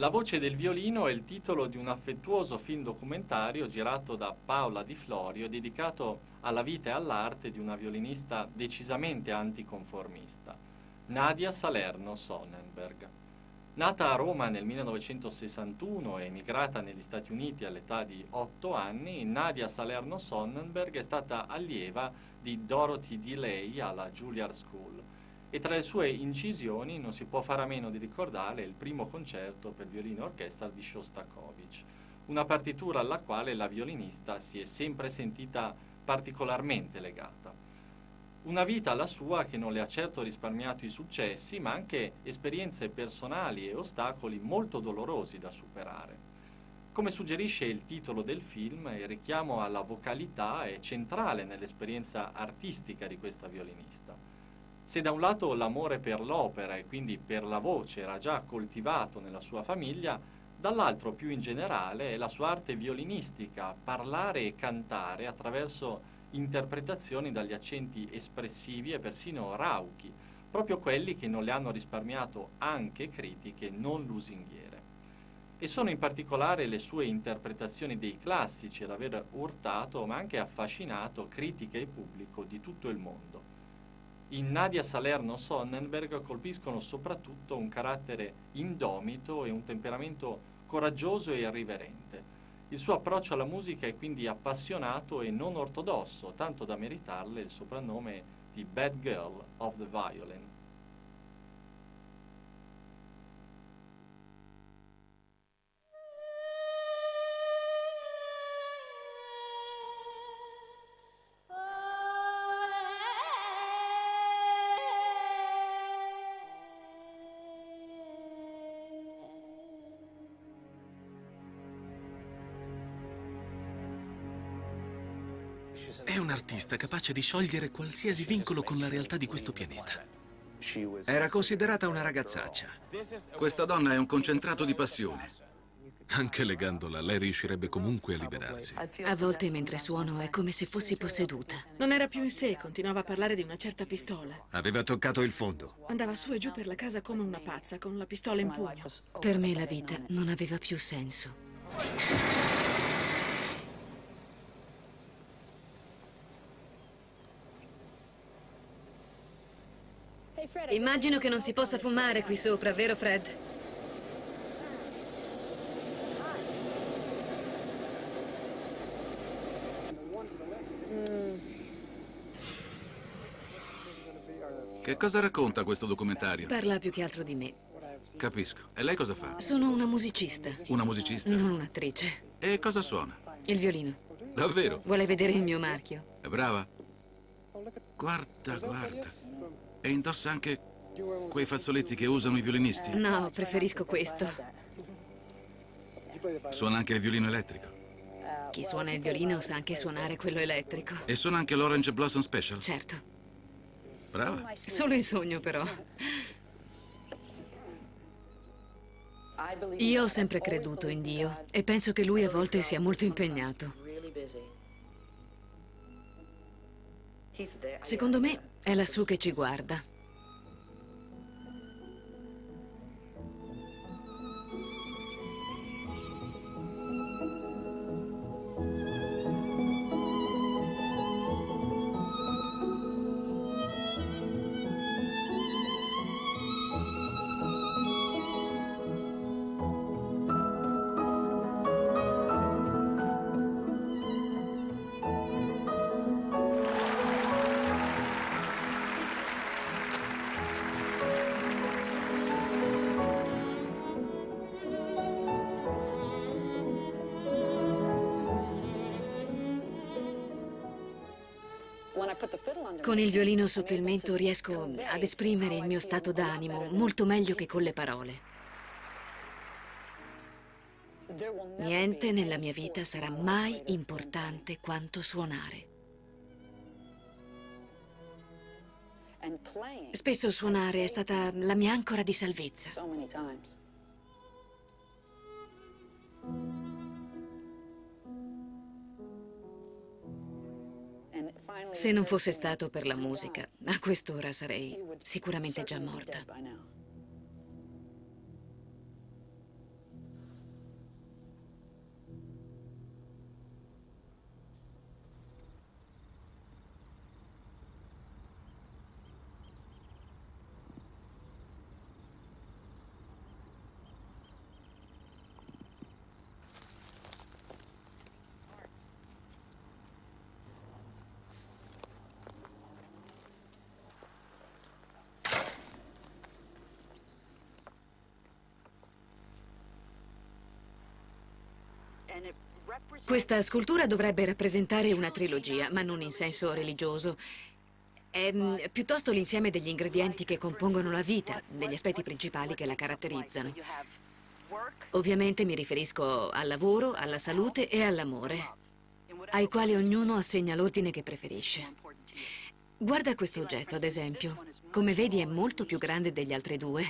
La voce del violino è il titolo di un affettuoso film documentario girato da Paola Di Florio dedicato alla vita e all'arte di una violinista decisamente anticonformista, Nadia Salerno Sonnenberg. Nata a Roma nel 1961 e emigrata negli Stati Uniti all'età di 8 anni, Nadia Salerno Sonnenberg è stata allieva di Dorothy DeLay alla Juilliard School e tra le sue incisioni non si può fare a meno di ricordare il primo concerto per violino e orchestra di Shostakovich, una partitura alla quale la violinista si è sempre sentita particolarmente legata. Una vita la sua che non le ha certo risparmiato i successi, ma anche esperienze personali e ostacoli molto dolorosi da superare. Come suggerisce il titolo del film, il richiamo alla vocalità è centrale nell'esperienza artistica di questa violinista. Se da un lato l'amore per l'opera e quindi per la voce era già coltivato nella sua famiglia, dall'altro più in generale la sua arte violinistica, parlare e cantare attraverso interpretazioni dagli accenti espressivi e persino rauchi, proprio quelli che non le hanno risparmiato anche critiche non lusinghiere. E sono in particolare le sue interpretazioni dei classici ad aver urtato ma anche affascinato critiche e pubblico di tutto il mondo in Nadia Salerno Sonnenberg colpiscono soprattutto un carattere indomito e un temperamento coraggioso e irriverente. Il suo approccio alla musica è quindi appassionato e non ortodosso, tanto da meritarle il soprannome di Bad Girl of the Violin. È un artista capace di sciogliere qualsiasi vincolo con la realtà di questo pianeta. Era considerata una ragazzaccia. Questa donna è un concentrato di passione. Anche legandola, lei riuscirebbe comunque a liberarsi. A volte mentre suono è come se fossi posseduta. Non era più in sé, continuava a parlare di una certa pistola. Aveva toccato il fondo. Andava su e giù per la casa come una pazza, con la pistola in pugno. Per me la vita non aveva più senso. Immagino che non si possa fumare qui sopra, vero Fred? Che cosa racconta questo documentario? Parla più che altro di me. Capisco. E lei cosa fa? Sono una musicista. Una musicista? Non un'attrice. E cosa suona? Il violino. Davvero? Vuole vedere il mio marchio? È brava? Guarda, guarda. E indossa anche quei fazzoletti che usano i violinisti? No, preferisco questo. Suona anche il violino elettrico? Chi suona il violino sa anche suonare quello elettrico. E suona anche l'Orange Blossom Special? Certo. Brava. Solo in sogno, però. Io ho sempre creduto in Dio e penso che lui a volte sia molto impegnato. Secondo me è lassù che ci guarda. Con il violino sotto il mento riesco ad esprimere il mio stato d'animo molto meglio che con le parole. Niente nella mia vita sarà mai importante quanto suonare. Spesso suonare è stata la mia ancora di salvezza. Se non fosse stato per la musica, a quest'ora sarei sicuramente già morta. Questa scultura dovrebbe rappresentare una trilogia, ma non in senso religioso. È mm, piuttosto l'insieme degli ingredienti che compongono la vita, degli aspetti principali che la caratterizzano. Ovviamente mi riferisco al lavoro, alla salute e all'amore, ai quali ognuno assegna l'ordine che preferisce. Guarda questo oggetto, ad esempio. Come vedi è molto più grande degli altri due.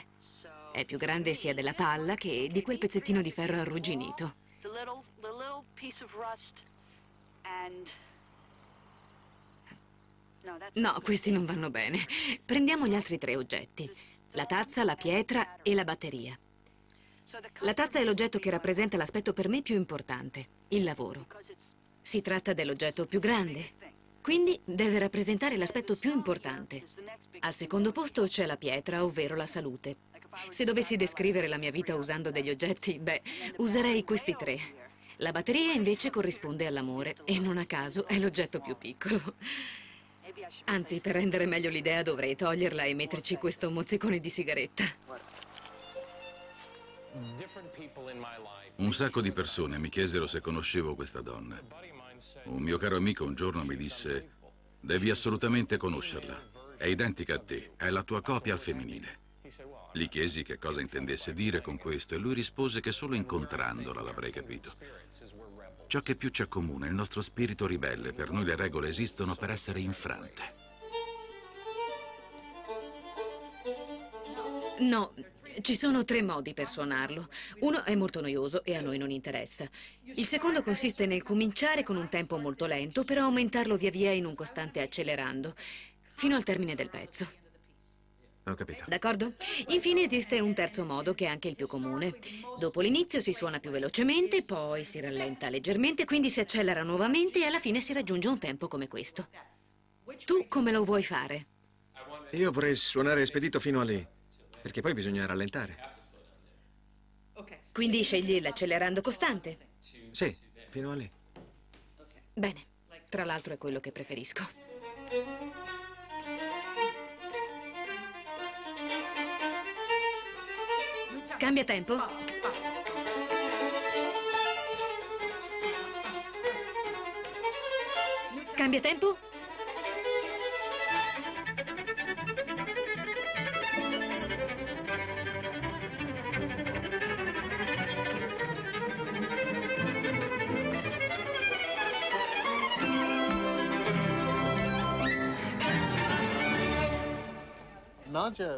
È più grande sia della palla che di quel pezzettino di ferro arrugginito. No, questi non vanno bene. Prendiamo gli altri tre oggetti. La tazza, la pietra e la batteria. La tazza è l'oggetto che rappresenta l'aspetto per me più importante, il lavoro. Si tratta dell'oggetto più grande, quindi deve rappresentare l'aspetto più importante. Al secondo posto c'è la pietra, ovvero la salute. Se dovessi descrivere la mia vita usando degli oggetti, beh, userei questi tre. La batteria invece corrisponde all'amore e non a caso è l'oggetto più piccolo. Anzi, per rendere meglio l'idea dovrei toglierla e metterci questo mozzicone di sigaretta. Un sacco di persone mi chiesero se conoscevo questa donna. Un mio caro amico un giorno mi disse, devi assolutamente conoscerla. È identica a te, è la tua copia al femminile. Gli chiesi che cosa intendesse dire con questo e lui rispose che solo incontrandola l'avrei capito. Ciò che più ci accomuna è il nostro spirito ribelle. Per noi le regole esistono per essere infrante. No, ci sono tre modi per suonarlo. Uno è molto noioso e a noi non interessa. Il secondo consiste nel cominciare con un tempo molto lento, però aumentarlo via via in un costante accelerando, fino al termine del pezzo. Ho capito. D'accordo? Infine esiste un terzo modo, che è anche il più comune. Dopo l'inizio si suona più velocemente, poi si rallenta leggermente, quindi si accelera nuovamente e alla fine si raggiunge un tempo come questo. Tu come lo vuoi fare? Io vorrei suonare spedito fino a lì. Perché poi bisogna rallentare. Quindi scegli l'accelerando costante? Sì, fino a lì. Bene, tra l'altro è quello che preferisco. Cambia tempo? Cambia tempo?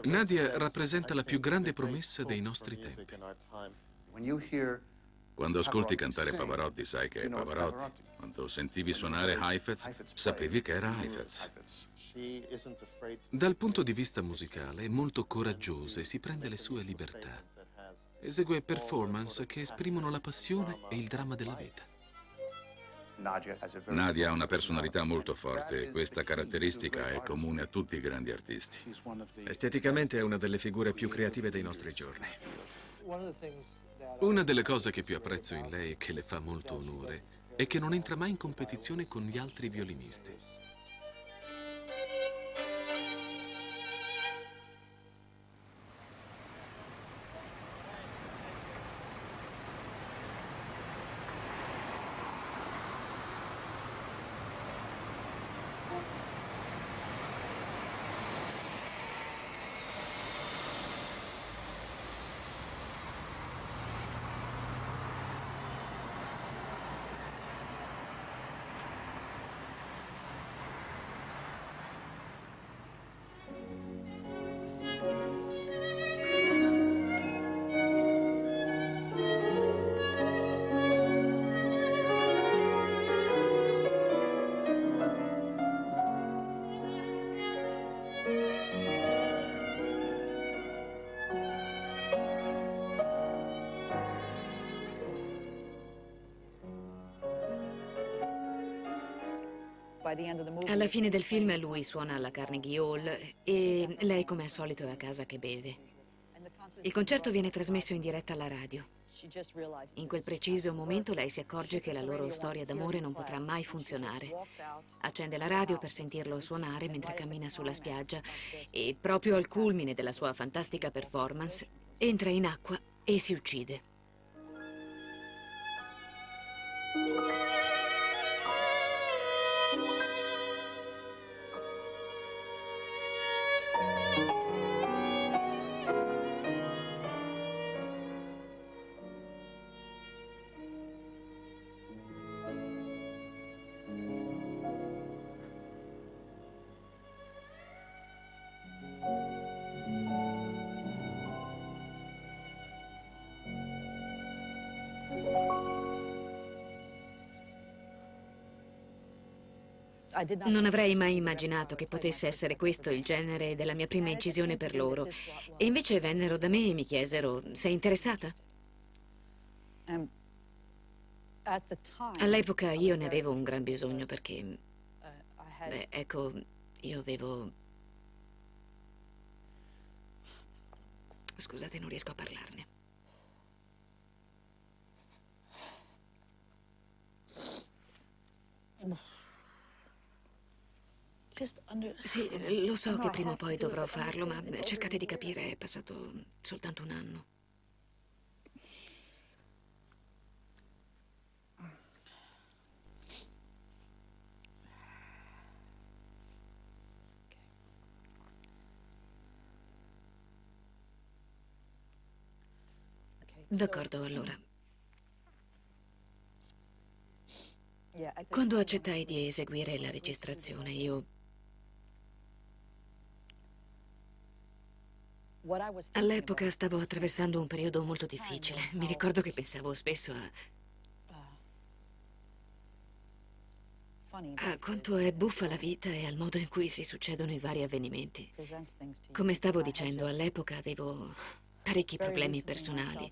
Nadia rappresenta la più grande promessa dei nostri tempi. Quando ascolti cantare Pavarotti sai che è Pavarotti. Quando sentivi suonare Heifetz sapevi che era Heifetz. Dal punto di vista musicale è molto coraggiosa e si prende le sue libertà. Esegue performance che esprimono la passione e il dramma della vita. Nadia ha una personalità molto forte e questa caratteristica è comune a tutti i grandi artisti. Esteticamente è una delle figure più creative dei nostri giorni. Una delle cose che più apprezzo in lei e che le fa molto onore è che non entra mai in competizione con gli altri violinisti. Alla fine del film lui suona alla Carnegie Hall e lei come al solito è a casa che beve. Il concerto viene trasmesso in diretta alla radio. In quel preciso momento lei si accorge che la loro storia d'amore non potrà mai funzionare. Accende la radio per sentirlo suonare mentre cammina sulla spiaggia e proprio al culmine della sua fantastica performance entra in acqua e si uccide. Non avrei mai immaginato che potesse essere questo il genere della mia prima incisione per loro. E invece vennero da me e mi chiesero, sei interessata? All'epoca io ne avevo un gran bisogno perché, beh, ecco, io avevo... Scusate, non riesco a parlarne. Sì, lo so che prima o poi dovrò farlo, ma cercate di capire, è passato soltanto un anno. D'accordo, allora. Quando accettai di eseguire la registrazione, io All'epoca stavo attraversando un periodo molto difficile. Mi ricordo che pensavo spesso a... a quanto è buffa la vita e al modo in cui si succedono i vari avvenimenti. Come stavo dicendo, all'epoca avevo parecchi problemi personali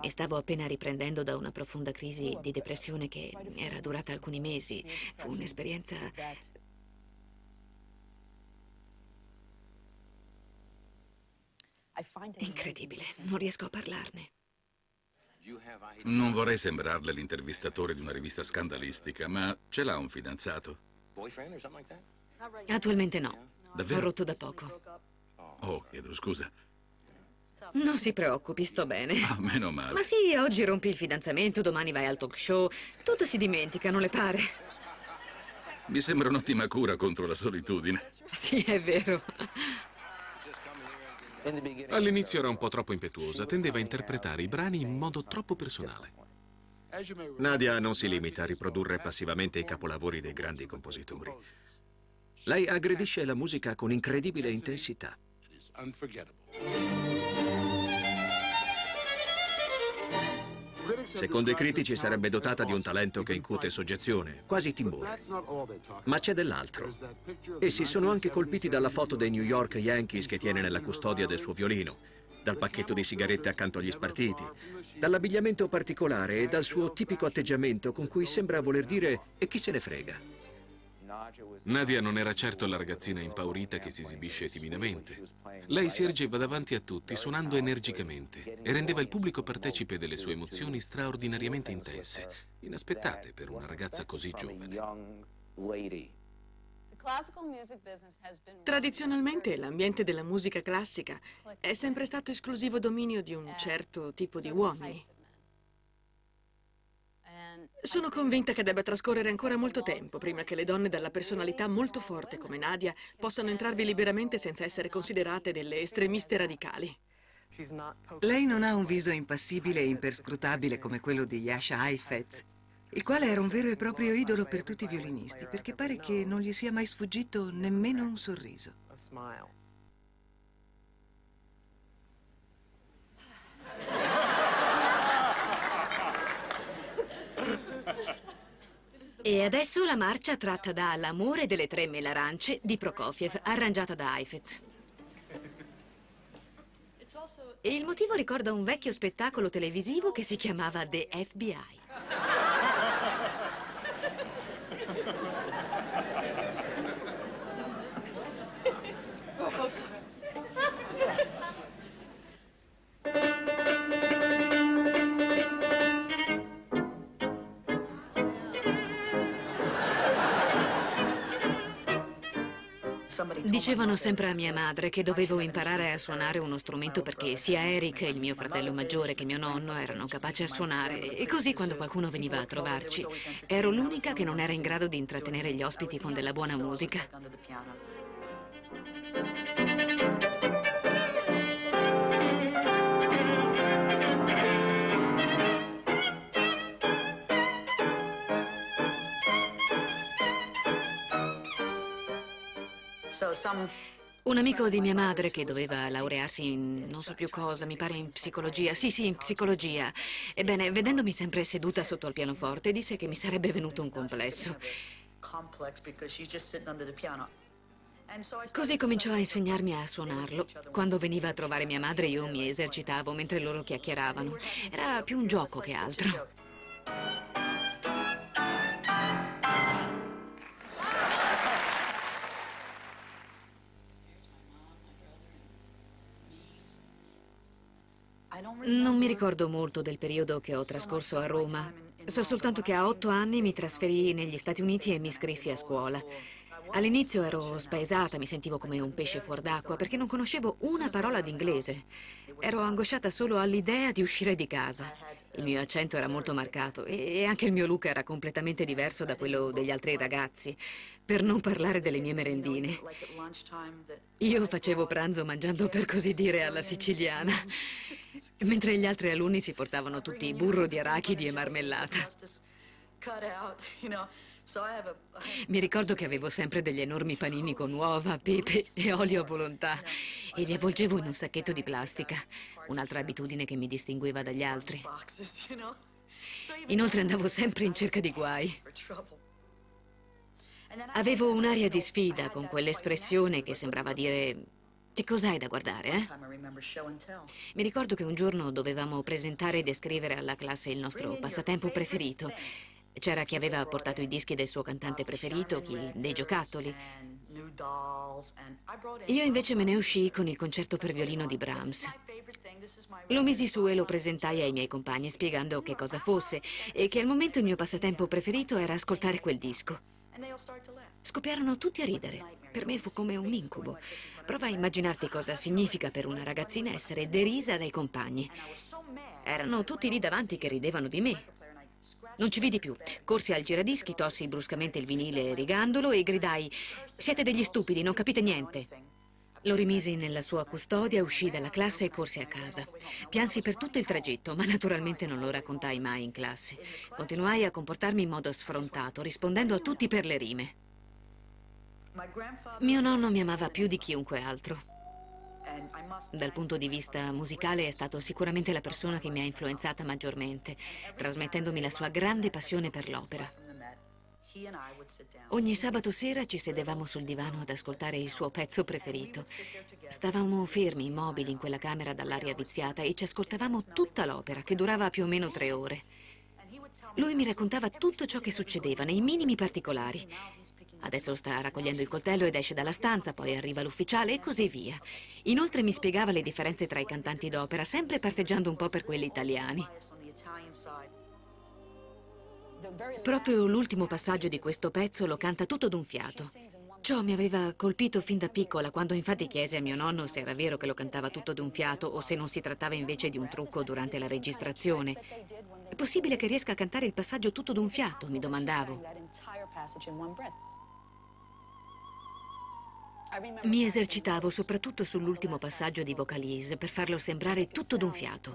e stavo appena riprendendo da una profonda crisi di depressione che era durata alcuni mesi. Fu un'esperienza Incredibile, non riesco a parlarne. Non vorrei sembrarle l'intervistatore di una rivista scandalistica, ma ce l'ha un fidanzato? Attualmente no. Davvero? Ho rotto da poco. Oh, chiedo scusa. Non si preoccupi, sto bene. Ah, meno male. Ma sì, oggi rompi il fidanzamento, domani vai al talk show. Tutto si dimentica, non le pare? Mi sembra un'ottima cura contro la solitudine. Sì, è vero. All'inizio era un po' troppo impetuosa, tendeva a interpretare i brani in modo troppo personale. Nadia non si limita a riprodurre passivamente i capolavori dei grandi compositori. Lei aggredisce la musica con incredibile intensità. Secondo i critici sarebbe dotata di un talento che incute soggezione, quasi timore. Ma c'è dell'altro. Essi sono anche colpiti dalla foto dei New York Yankees che tiene nella custodia del suo violino, dal pacchetto di sigarette accanto agli spartiti, dall'abbigliamento particolare e dal suo tipico atteggiamento con cui sembra voler dire e chi se ne frega. Nadia non era certo la ragazzina impaurita che si esibisce timidamente. Lei si ergeva davanti a tutti suonando energicamente e rendeva il pubblico partecipe delle sue emozioni straordinariamente intense, inaspettate per una ragazza così giovane. Tradizionalmente l'ambiente della musica classica è sempre stato esclusivo dominio di un certo tipo di uomini. Sono convinta che debba trascorrere ancora molto tempo prima che le donne dalla personalità molto forte come Nadia possano entrarvi liberamente senza essere considerate delle estremiste radicali. Lei non ha un viso impassibile e imperscrutabile come quello di Yasha Heifetz, il quale era un vero e proprio idolo per tutti i violinisti, perché pare che non gli sia mai sfuggito nemmeno un sorriso. E adesso la marcia tratta da L'amore delle tre melarance di Prokofiev, arrangiata da Heifetz. E il motivo ricorda un vecchio spettacolo televisivo che si chiamava The FBI. Dicevano sempre a mia madre che dovevo imparare a suonare uno strumento perché sia Eric, il mio fratello maggiore, che mio nonno erano capaci a suonare. E così quando qualcuno veniva a trovarci, ero l'unica che non era in grado di intrattenere gli ospiti con della buona musica. Un amico di mia madre che doveva laurearsi in non so più cosa, mi pare in psicologia. Sì, sì, in psicologia. Ebbene, vedendomi sempre seduta sotto al pianoforte, disse che mi sarebbe venuto un complesso. Così cominciò a insegnarmi a suonarlo. Quando veniva a trovare mia madre io mi esercitavo mentre loro chiacchieravano. Era più un gioco che altro. Non mi ricordo molto del periodo che ho trascorso a Roma. So soltanto che a otto anni mi trasferii negli Stati Uniti e mi iscrissi a scuola. All'inizio ero spaesata, mi sentivo come un pesce fuor d'acqua perché non conoscevo una parola d'inglese. Ero angosciata solo all'idea di uscire di casa. Il mio accento era molto marcato e anche il mio look era completamente diverso da quello degli altri ragazzi, per non parlare delle mie merendine. Io facevo pranzo mangiando per così dire alla siciliana, mentre gli altri alunni si portavano tutti burro di arachidi e marmellata. Mi ricordo che avevo sempre degli enormi panini con uova, pepe e olio a volontà e li avvolgevo in un sacchetto di plastica, un'altra abitudine che mi distingueva dagli altri. Inoltre andavo sempre in cerca di guai. Avevo un'aria di sfida con quell'espressione che sembrava dire che cos'hai da guardare, eh? Mi ricordo che un giorno dovevamo presentare e descrivere alla classe il nostro passatempo preferito c'era chi aveva portato i dischi del suo cantante preferito, chi dei giocattoli. Io invece me ne uscii con il concerto per violino di Brahms. Lo misi su e lo presentai ai miei compagni spiegando che cosa fosse e che al momento il mio passatempo preferito era ascoltare quel disco. Scoppiarono tutti a ridere. Per me fu come un incubo. Prova a immaginarti cosa significa per una ragazzina essere derisa dai compagni. Erano tutti lì davanti che ridevano di me. Non ci vidi più. Corsi al giradischi, tossi bruscamente il vinile rigandolo e gridai «Siete degli stupidi, non capite niente!» Lo rimisi nella sua custodia, uscì dalla classe e corsi a casa. Piansi per tutto il tragitto, ma naturalmente non lo raccontai mai in classe. Continuai a comportarmi in modo sfrontato, rispondendo a tutti per le rime. Mio nonno mi amava più di chiunque altro. Dal punto di vista musicale è stato sicuramente la persona che mi ha influenzata maggiormente, trasmettendomi la sua grande passione per l'opera. Ogni sabato sera ci sedevamo sul divano ad ascoltare il suo pezzo preferito. Stavamo fermi, immobili in quella camera dall'aria viziata e ci ascoltavamo tutta l'opera, che durava più o meno tre ore. Lui mi raccontava tutto ciò che succedeva, nei minimi particolari. Adesso sta raccogliendo il coltello ed esce dalla stanza, poi arriva l'ufficiale e così via. Inoltre mi spiegava le differenze tra i cantanti d'opera, sempre parteggiando un po' per quelli italiani. Proprio l'ultimo passaggio di questo pezzo lo canta tutto d'un fiato. Ciò mi aveva colpito fin da piccola, quando infatti chiese a mio nonno se era vero che lo cantava tutto d'un fiato o se non si trattava invece di un trucco durante la registrazione. È possibile che riesca a cantare il passaggio tutto d'un fiato? mi domandavo. Mi esercitavo soprattutto sull'ultimo passaggio di vocalise per farlo sembrare tutto d'un fiato.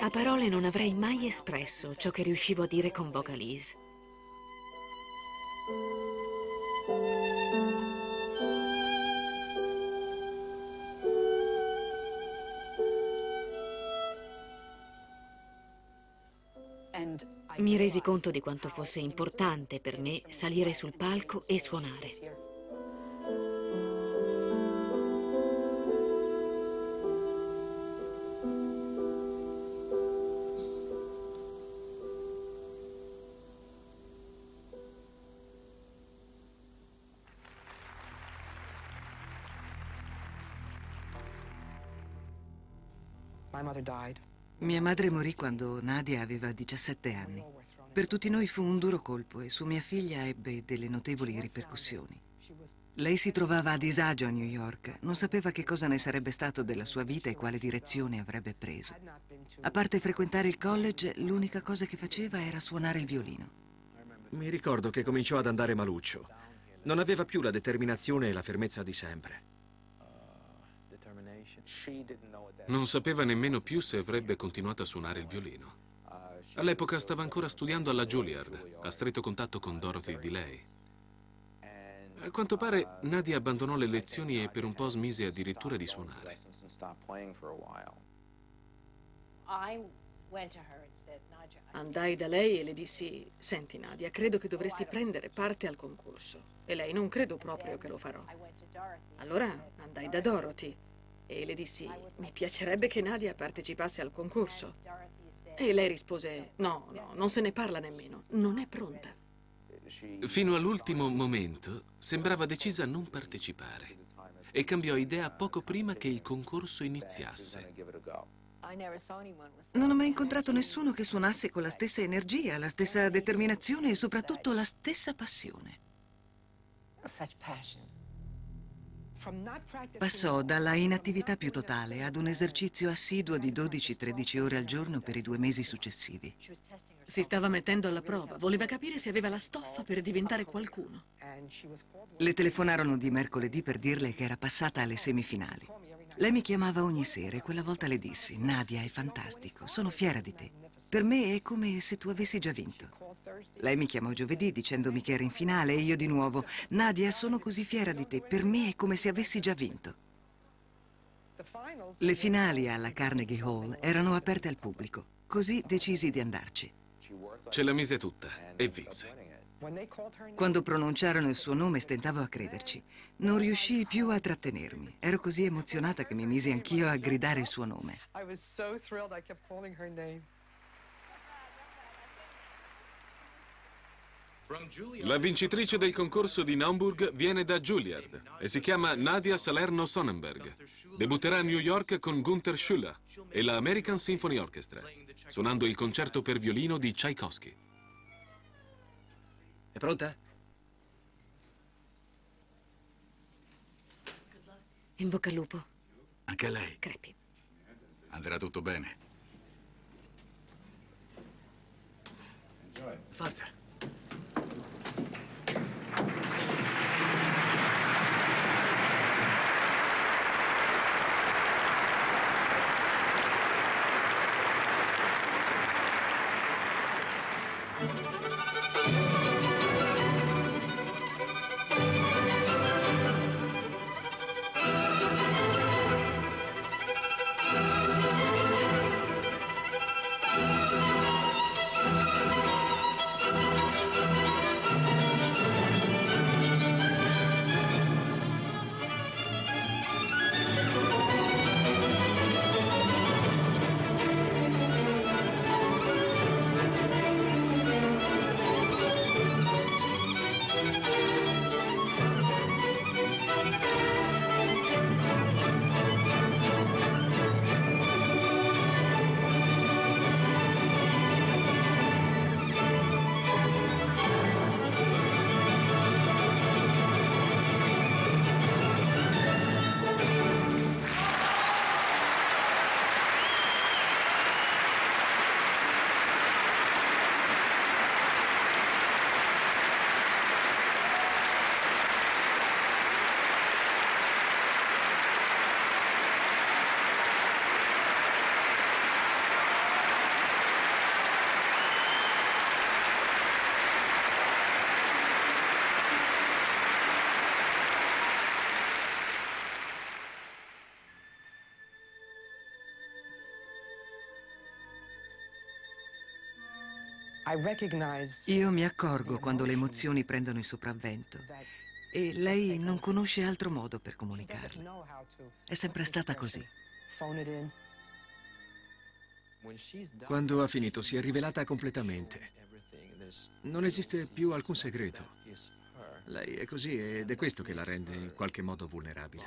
A parole non avrei mai espresso ciò che riuscivo a dire con Vocalise. Mi resi conto di quanto fosse importante per me salire sul palco e suonare. Mia madre morì quando Nadia aveva 17 anni. Per tutti noi fu un duro colpo e su mia figlia ebbe delle notevoli ripercussioni. Lei si trovava a disagio a New York, non sapeva che cosa ne sarebbe stato della sua vita e quale direzione avrebbe preso. A parte frequentare il college, l'unica cosa che faceva era suonare il violino. Mi ricordo che cominciò ad andare maluccio. Non aveva più la determinazione e la fermezza di sempre. Non sapeva nemmeno più se avrebbe continuato a suonare il violino. All'epoca stava ancora studiando alla Juilliard, a stretto contatto con Dorothy di lei. A quanto pare Nadia abbandonò le lezioni e per un po' smise addirittura di suonare. Andai da lei e le dissi, senti Nadia, credo che dovresti prendere parte al concorso. E lei, non credo proprio che lo farò. Allora andai da Dorothy e le dissi, mi piacerebbe che Nadia partecipasse al concorso. E lei rispose, no, no, non se ne parla nemmeno, non è pronta. Fino all'ultimo momento sembrava decisa a non partecipare e cambiò idea poco prima che il concorso iniziasse. Non ho mai incontrato nessuno che suonasse con la stessa energia, la stessa determinazione e soprattutto la stessa passione. Passò dalla inattività più totale ad un esercizio assiduo di 12-13 ore al giorno per i due mesi successivi. Si stava mettendo alla prova, voleva capire se aveva la stoffa per diventare qualcuno. Le telefonarono di mercoledì per dirle che era passata alle semifinali. Lei mi chiamava ogni sera e quella volta le dissi, Nadia, è fantastico, sono fiera di te. Per me è come se tu avessi già vinto. Lei mi chiamò giovedì dicendomi che era in finale e io di nuovo, Nadia, sono così fiera di te, per me è come se avessi già vinto. Le finali alla Carnegie Hall erano aperte al pubblico, così decisi di andarci. Ce la mise tutta e vinse. Quando pronunciarono il suo nome stentavo a crederci. Non riuscii più a trattenermi. Ero così emozionata che mi misi anch'io a gridare il suo nome. La vincitrice del concorso di Naumburg viene da Juilliard e si chiama Nadia Salerno Sonnenberg. Debutterà a New York con Gunther Schuller e la American Symphony Orchestra, suonando il concerto per violino di Tchaikovsky. È pronta? In bocca al lupo. Anche a lei. Crepi. Andrà tutto bene. Forza. Io mi accorgo quando le emozioni prendono il sopravvento e lei non conosce altro modo per comunicarle. È sempre stata così. Quando ha finito si è rivelata completamente. Non esiste più alcun segreto. Lei è così ed è questo che la rende in qualche modo vulnerabile.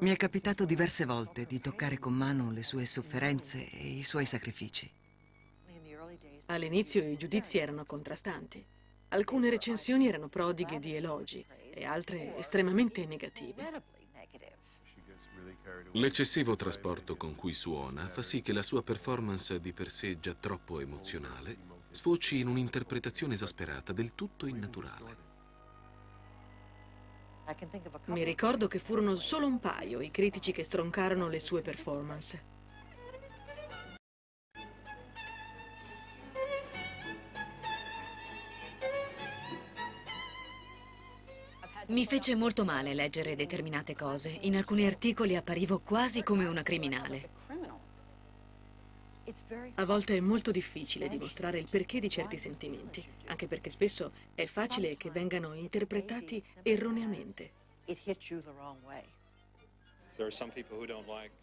Mi è capitato diverse volte di toccare con mano le sue sofferenze e i suoi sacrifici. All'inizio i giudizi erano contrastanti. Alcune recensioni erano prodighe di elogi e altre estremamente negative. L'eccessivo trasporto con cui suona fa sì che la sua performance di per sé già troppo emozionale sfoci in un'interpretazione esasperata del tutto innaturale. Mi ricordo che furono solo un paio i critici che stroncarono le sue performance. Mi fece molto male leggere determinate cose. In alcuni articoli apparivo quasi come una criminale. A volte è molto difficile dimostrare il perché di certi sentimenti, anche perché spesso è facile che vengano interpretati erroneamente.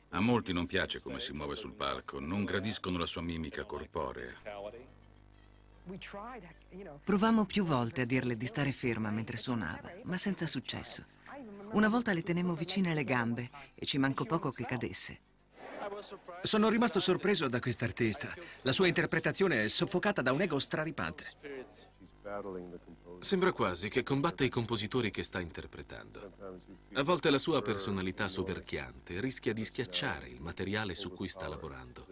A molti non piace come si muove sul palco, non gradiscono la sua mimica corporea. Provammo più volte a dirle di stare ferma mentre suonava, ma senza successo. Una volta le tenemmo vicine alle gambe e ci mancò poco che cadesse. Sono rimasto sorpreso da quest'artista. La sua interpretazione è soffocata da un ego straripante. Sembra quasi che combatta i compositori che sta interpretando. A volte la sua personalità soverchiante rischia di schiacciare il materiale su cui sta lavorando.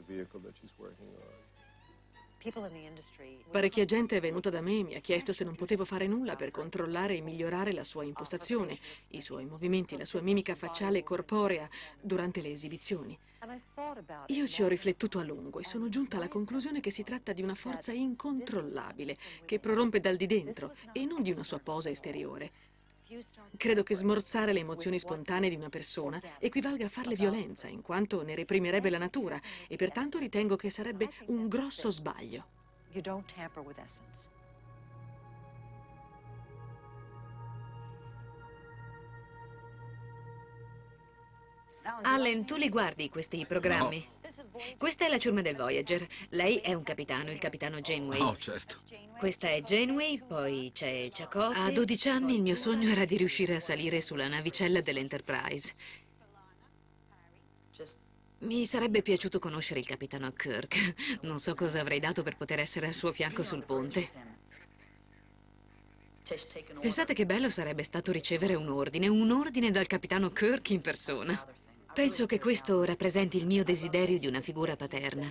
Parecchia gente è venuta da me e mi ha chiesto se non potevo fare nulla per controllare e migliorare la sua impostazione, i suoi movimenti, la sua mimica facciale e corporea durante le esibizioni. Io ci ho riflettuto a lungo e sono giunta alla conclusione che si tratta di una forza incontrollabile che prorompe dal di dentro e non di una sua posa esteriore. Credo che smorzare le emozioni spontanee di una persona equivalga a farle violenza, in quanto ne reprimerebbe la natura, e pertanto ritengo che sarebbe un grosso sbaglio. Allen, tu li guardi questi programmi? No. Questa è la ciurma del Voyager. Lei è un capitano, il capitano Janeway. Oh, certo. Questa è Janeway, poi c'è Chakotay. A 12 anni il mio sogno era di riuscire a salire sulla navicella dell'Enterprise. Mi sarebbe piaciuto conoscere il capitano Kirk. Non so cosa avrei dato per poter essere al suo fianco sul ponte. Pensate che bello sarebbe stato ricevere un ordine, un ordine dal capitano Kirk in persona. Penso che questo rappresenti il mio desiderio di una figura paterna.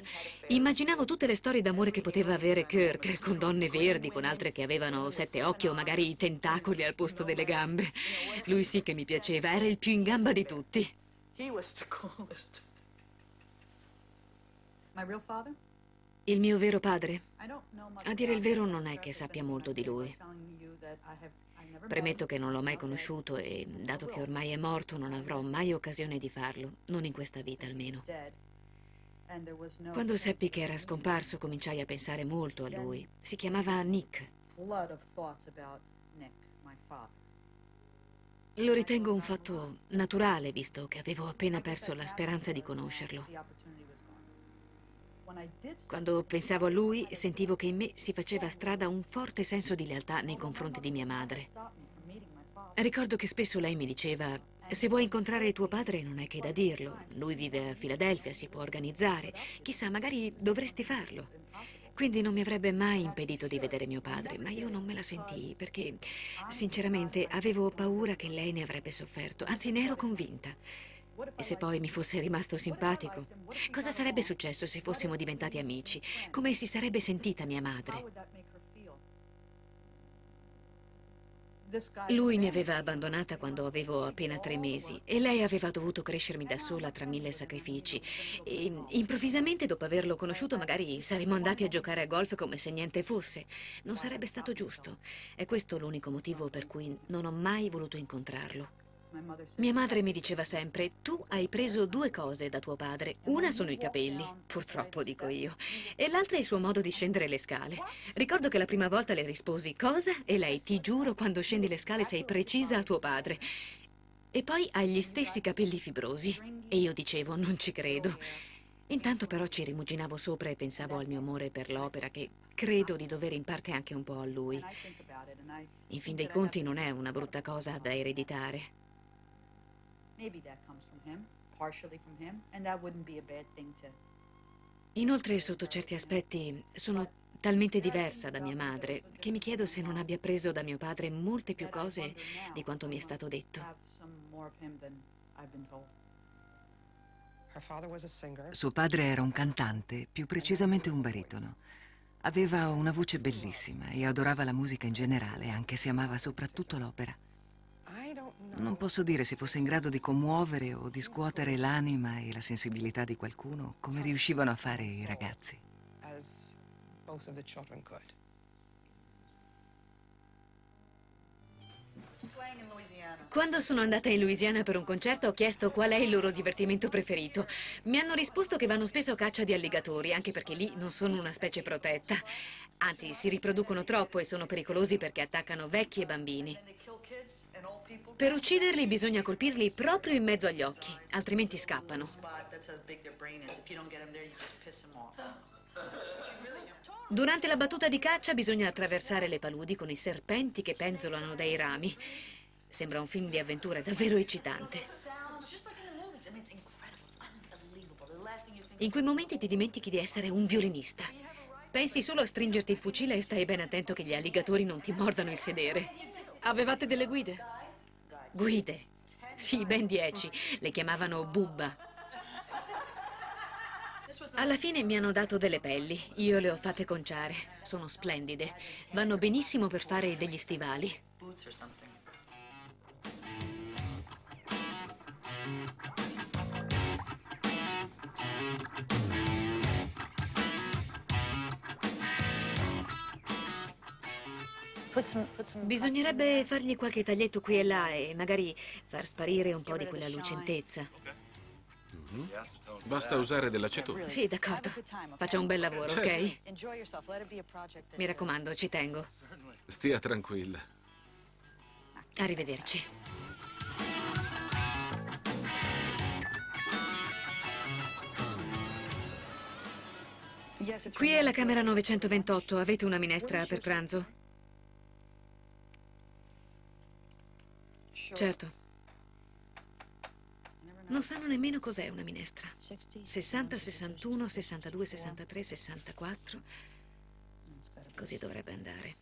Immaginavo tutte le storie d'amore che poteva avere Kirk, con donne verdi, con altre che avevano sette occhi o magari i tentacoli al posto delle gambe. Lui sì che mi piaceva, era il più in gamba di tutti. Il mio vero padre? A dire il vero non è che sappia molto di lui. Premetto che non l'ho mai conosciuto e, dato che ormai è morto, non avrò mai occasione di farlo, non in questa vita almeno. Quando seppi che era scomparso, cominciai a pensare molto a lui. Si chiamava Nick. Lo ritengo un fatto naturale, visto che avevo appena perso la speranza di conoscerlo. Quando pensavo a lui, sentivo che in me si faceva strada un forte senso di lealtà nei confronti di mia madre. Ricordo che spesso lei mi diceva, se vuoi incontrare tuo padre non è che da dirlo, lui vive a Filadelfia, si può organizzare, chissà, magari dovresti farlo. Quindi non mi avrebbe mai impedito di vedere mio padre, ma io non me la sentii perché, sinceramente, avevo paura che lei ne avrebbe sofferto, anzi ne ero convinta. E se poi mi fosse rimasto simpatico? Cosa sarebbe successo se fossimo diventati amici? Come si sarebbe sentita mia madre? Lui mi aveva abbandonata quando avevo appena tre mesi e lei aveva dovuto crescermi da sola tra mille sacrifici. E improvvisamente, dopo averlo conosciuto, magari saremmo andati a giocare a golf come se niente fosse. Non sarebbe stato giusto. È questo l'unico motivo per cui non ho mai voluto incontrarlo. Mia madre mi diceva sempre, tu hai preso due cose da tuo padre. Una sono i capelli, purtroppo dico io, e l'altra è il suo modo di scendere le scale. Ricordo che la prima volta le risposi, cosa? E lei, ti giuro, quando scendi le scale sei precisa a tuo padre. E poi hai gli stessi capelli fibrosi. E io dicevo, non ci credo. Intanto però ci rimuginavo sopra e pensavo al mio amore per l'opera, che credo di dovere in parte anche un po' a lui. In fin dei conti non è una brutta cosa da ereditare. Inoltre, sotto certi aspetti, sono talmente diversa da mia madre che mi chiedo se non abbia preso da mio padre molte più cose di quanto mi è stato detto. Suo padre era un cantante, più precisamente un baritono. Aveva una voce bellissima e adorava la musica in generale, anche se amava soprattutto l'opera. Non posso dire se fosse in grado di commuovere o di scuotere l'anima e la sensibilità di qualcuno come riuscivano a fare i ragazzi. Quando sono andata in Louisiana per un concerto ho chiesto qual è il loro divertimento preferito. Mi hanno risposto che vanno spesso a caccia di alligatori, anche perché lì non sono una specie protetta. Anzi, si riproducono troppo e sono pericolosi perché attaccano vecchi e bambini. Per ucciderli bisogna colpirli proprio in mezzo agli occhi, altrimenti scappano. Durante la battuta di caccia bisogna attraversare le paludi con i serpenti che penzolano dai rami. Sembra un film di avventura davvero eccitante. In quei momenti ti dimentichi di essere un violinista. Pensi solo a stringerti il fucile e stai ben attento che gli alligatori non ti mordano il sedere. Avevate delle guide? Guide? Sì, ben dieci. Le chiamavano Bubba. Alla fine mi hanno dato delle pelli. Io le ho fatte conciare. Sono splendide. Vanno benissimo per fare degli stivali. Bisognerebbe fargli qualche taglietto qui e là e magari far sparire un po' di quella lucentezza. Mhm. Basta usare dell'acetone. Sì, d'accordo. Faccia un bel lavoro, ok? Certo. Mi raccomando, ci tengo. Stia tranquilla. Arrivederci. Qui è la camera 928. Avete una minestra per pranzo? Certo. Non sanno nemmeno cos'è una minestra. 60, 61, 62, 63, 64. Così dovrebbe andare.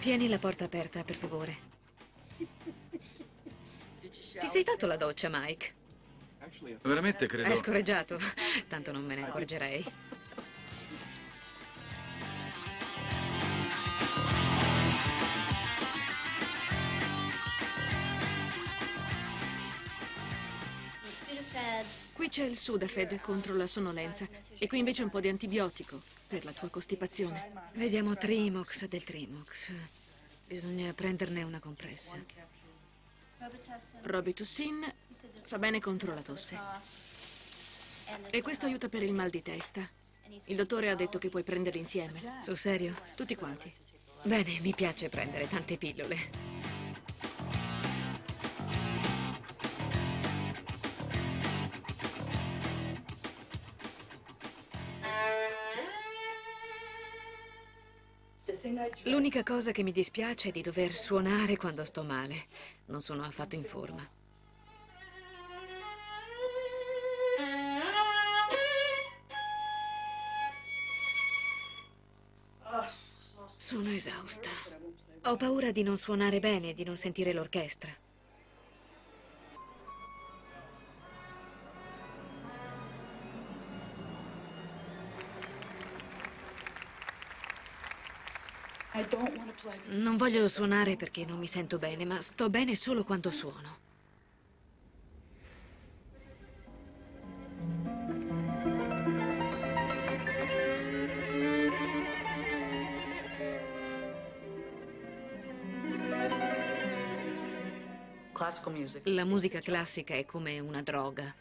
Tieni la porta aperta, per favore. Ti sei fatto la doccia, Mike? Veramente credo... Hai scorreggiato? Tanto non me ne accorgerei. Qui c'è il Sudafed contro la sonnolenza e qui invece un po' di antibiotico per la tua costipazione. Vediamo Trimox del Trimox. Bisogna prenderne una compressa. Robitussin fa bene contro la tosse. E questo aiuta per il mal di testa. Il dottore ha detto che puoi prenderli insieme. Sul serio? Tutti quanti. Bene, mi piace prendere tante pillole. L'unica cosa che mi dispiace è di dover suonare quando sto male. Non sono affatto in forma. Sono esausta. Ho paura di non suonare bene, di non sentire l'orchestra. Non voglio suonare perché non mi sento bene, ma sto bene solo quando suono. La musica classica è come una droga.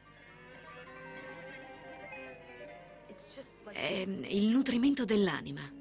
È il nutrimento dell'anima.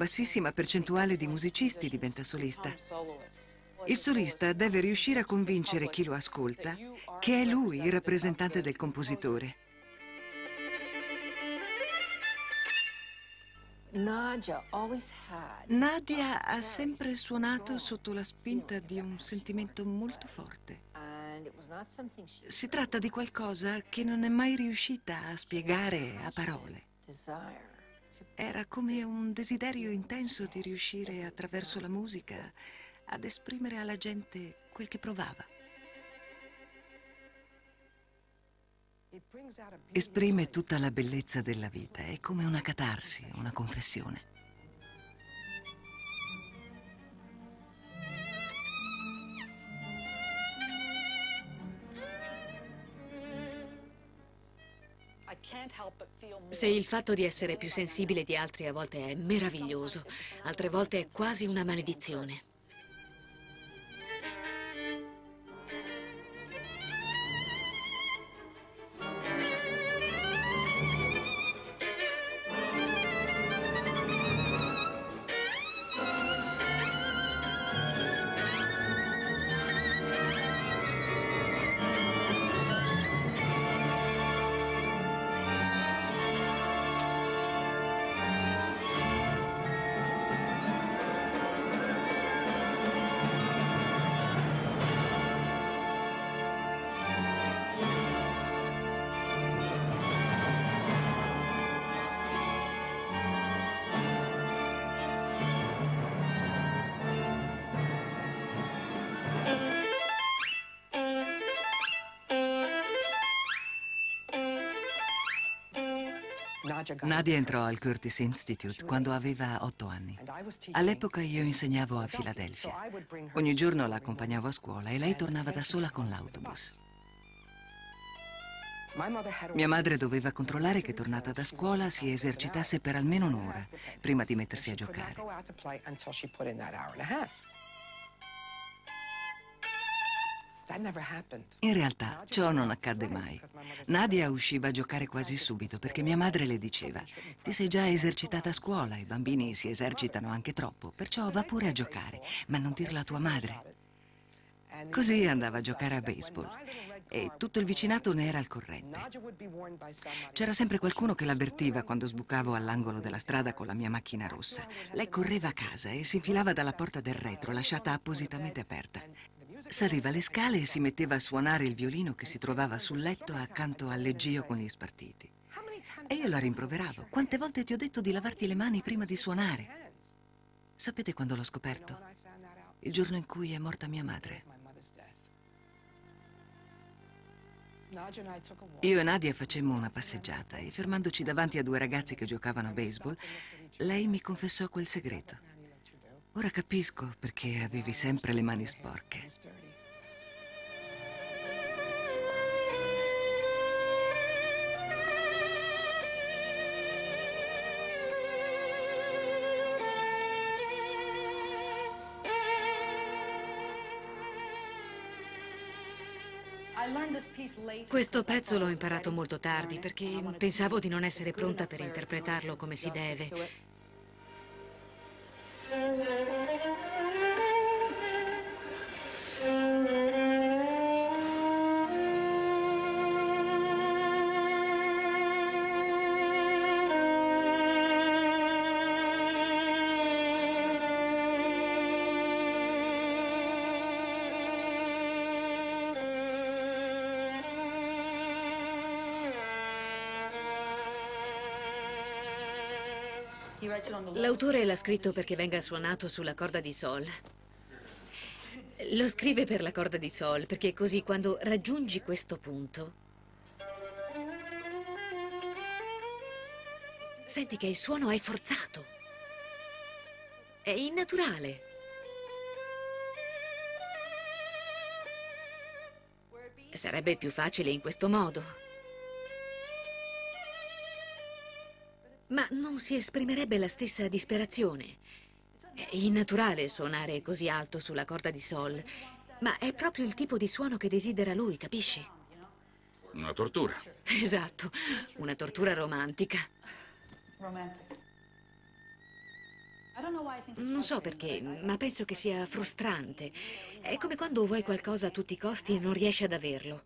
Bassissima percentuale di musicisti diventa solista. Il solista deve riuscire a convincere chi lo ascolta che è lui il rappresentante del compositore. Nadia ha sempre suonato sotto la spinta di un sentimento molto forte. Si tratta di qualcosa che non è mai riuscita a spiegare a parole. Era come un desiderio intenso di riuscire attraverso la musica ad esprimere alla gente quel che provava. Esprime tutta la bellezza della vita, è come una catarsi, una confessione. Se il fatto di essere più sensibile di altri a volte è meraviglioso, altre volte è quasi una maledizione. Nadia entrò al Curtis Institute quando aveva otto anni. All'epoca io insegnavo a Filadelfia. Ogni giorno la accompagnavo a scuola e lei tornava da sola con l'autobus. Mia madre doveva controllare che tornata da scuola si esercitasse per almeno un'ora prima di mettersi a giocare. In realtà ciò non accadde mai. Nadia usciva a giocare quasi subito perché mia madre le diceva ti sei già esercitata a scuola, i bambini si esercitano anche troppo, perciò va pure a giocare, ma non dirlo a tua madre. Così andava a giocare a baseball e tutto il vicinato ne era al corrente. C'era sempre qualcuno che l'avvertiva quando sbucavo all'angolo della strada con la mia macchina rossa. Lei correva a casa e si infilava dalla porta del retro, lasciata appositamente aperta. Saliva le scale e si metteva a suonare il violino che si trovava sul letto accanto al leggio con gli spartiti. E io la rimproveravo. Quante volte ti ho detto di lavarti le mani prima di suonare? Sapete quando l'ho scoperto? Il giorno in cui è morta mia madre. Io e Nadia facemmo una passeggiata e fermandoci davanti a due ragazzi che giocavano a baseball, lei mi confessò quel segreto. Ora capisco perché avevi sempre le mani sporche. Questo pezzo l'ho imparato molto tardi perché pensavo di non essere pronta per interpretarlo come si deve. Thank you. L'autore l'ha scritto perché venga suonato sulla corda di sol. Lo scrive per la corda di sol perché così quando raggiungi questo punto senti che il suono è forzato. È innaturale. Sarebbe più facile in questo modo. Ma non si esprimerebbe la stessa disperazione. È innaturale suonare così alto sulla corda di sol, ma è proprio il tipo di suono che desidera lui, capisci? Una tortura. Esatto, una tortura romantica. Non so perché, ma penso che sia frustrante. È come quando vuoi qualcosa a tutti i costi e non riesci ad averlo.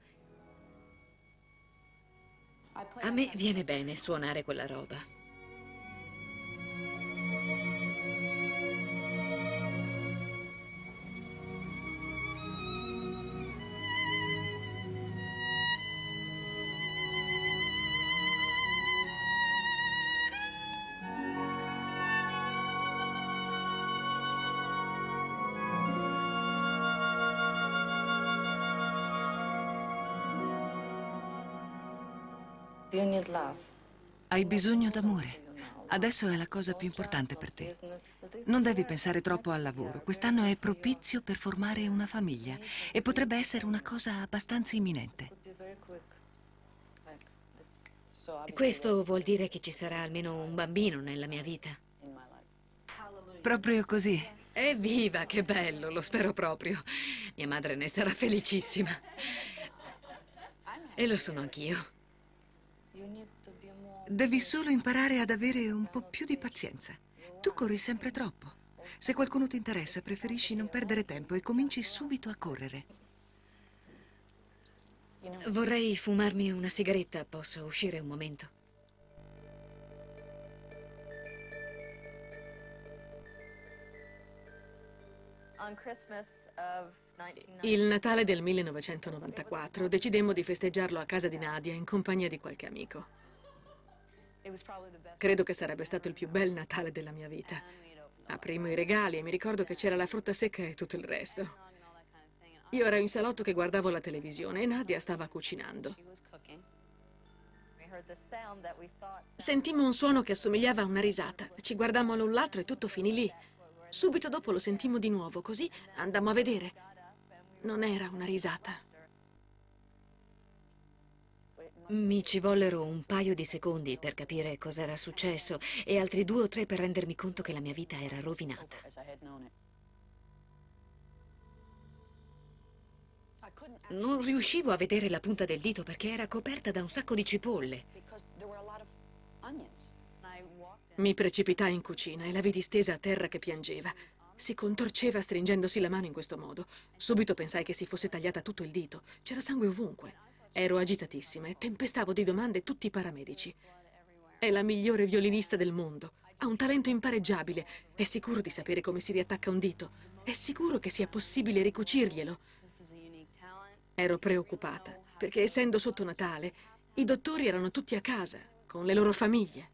A me viene bene suonare quella roba. Hai bisogno d'amore. Adesso è la cosa più importante per te. Non devi pensare troppo al lavoro. Quest'anno è propizio per formare una famiglia e potrebbe essere una cosa abbastanza imminente. Questo vuol dire che ci sarà almeno un bambino nella mia vita. Proprio così. Evviva, che bello, lo spero proprio. Mia madre ne sarà felicissima. E lo sono anch'io. Devi solo imparare ad avere un po' più di pazienza. Tu corri sempre troppo. Se qualcuno ti interessa, preferisci non perdere tempo e cominci subito a correre. Vorrei fumarmi una sigaretta. Posso uscire un momento? Il Natale del 1994 decidemmo di festeggiarlo a casa di Nadia in compagnia di qualche amico. Credo che sarebbe stato il più bel Natale della mia vita. Aprimmo i regali e mi ricordo che c'era la frutta secca e tutto il resto. Io ero in salotto che guardavo la televisione e Nadia stava cucinando. Sentimmo un suono che assomigliava a una risata. Ci guardammo l'un l'altro e tutto finì lì. Subito dopo lo sentimmo di nuovo, così andammo a vedere. Non era una risata. Mi ci vollero un paio di secondi per capire cos'era successo e altri due o tre per rendermi conto che la mia vita era rovinata. Non riuscivo a vedere la punta del dito perché era coperta da un sacco di cipolle. Mi precipitai in cucina e la vidi stesa a terra che piangeva. Si contorceva stringendosi la mano in questo modo. Subito pensai che si fosse tagliata tutto il dito. C'era sangue ovunque. Ero agitatissima e tempestavo di domande tutti i paramedici. È la migliore violinista del mondo. Ha un talento impareggiabile. È sicuro di sapere come si riattacca un dito. È sicuro che sia possibile ricucirglielo. Ero preoccupata, perché essendo sotto Natale, i dottori erano tutti a casa, con le loro famiglie.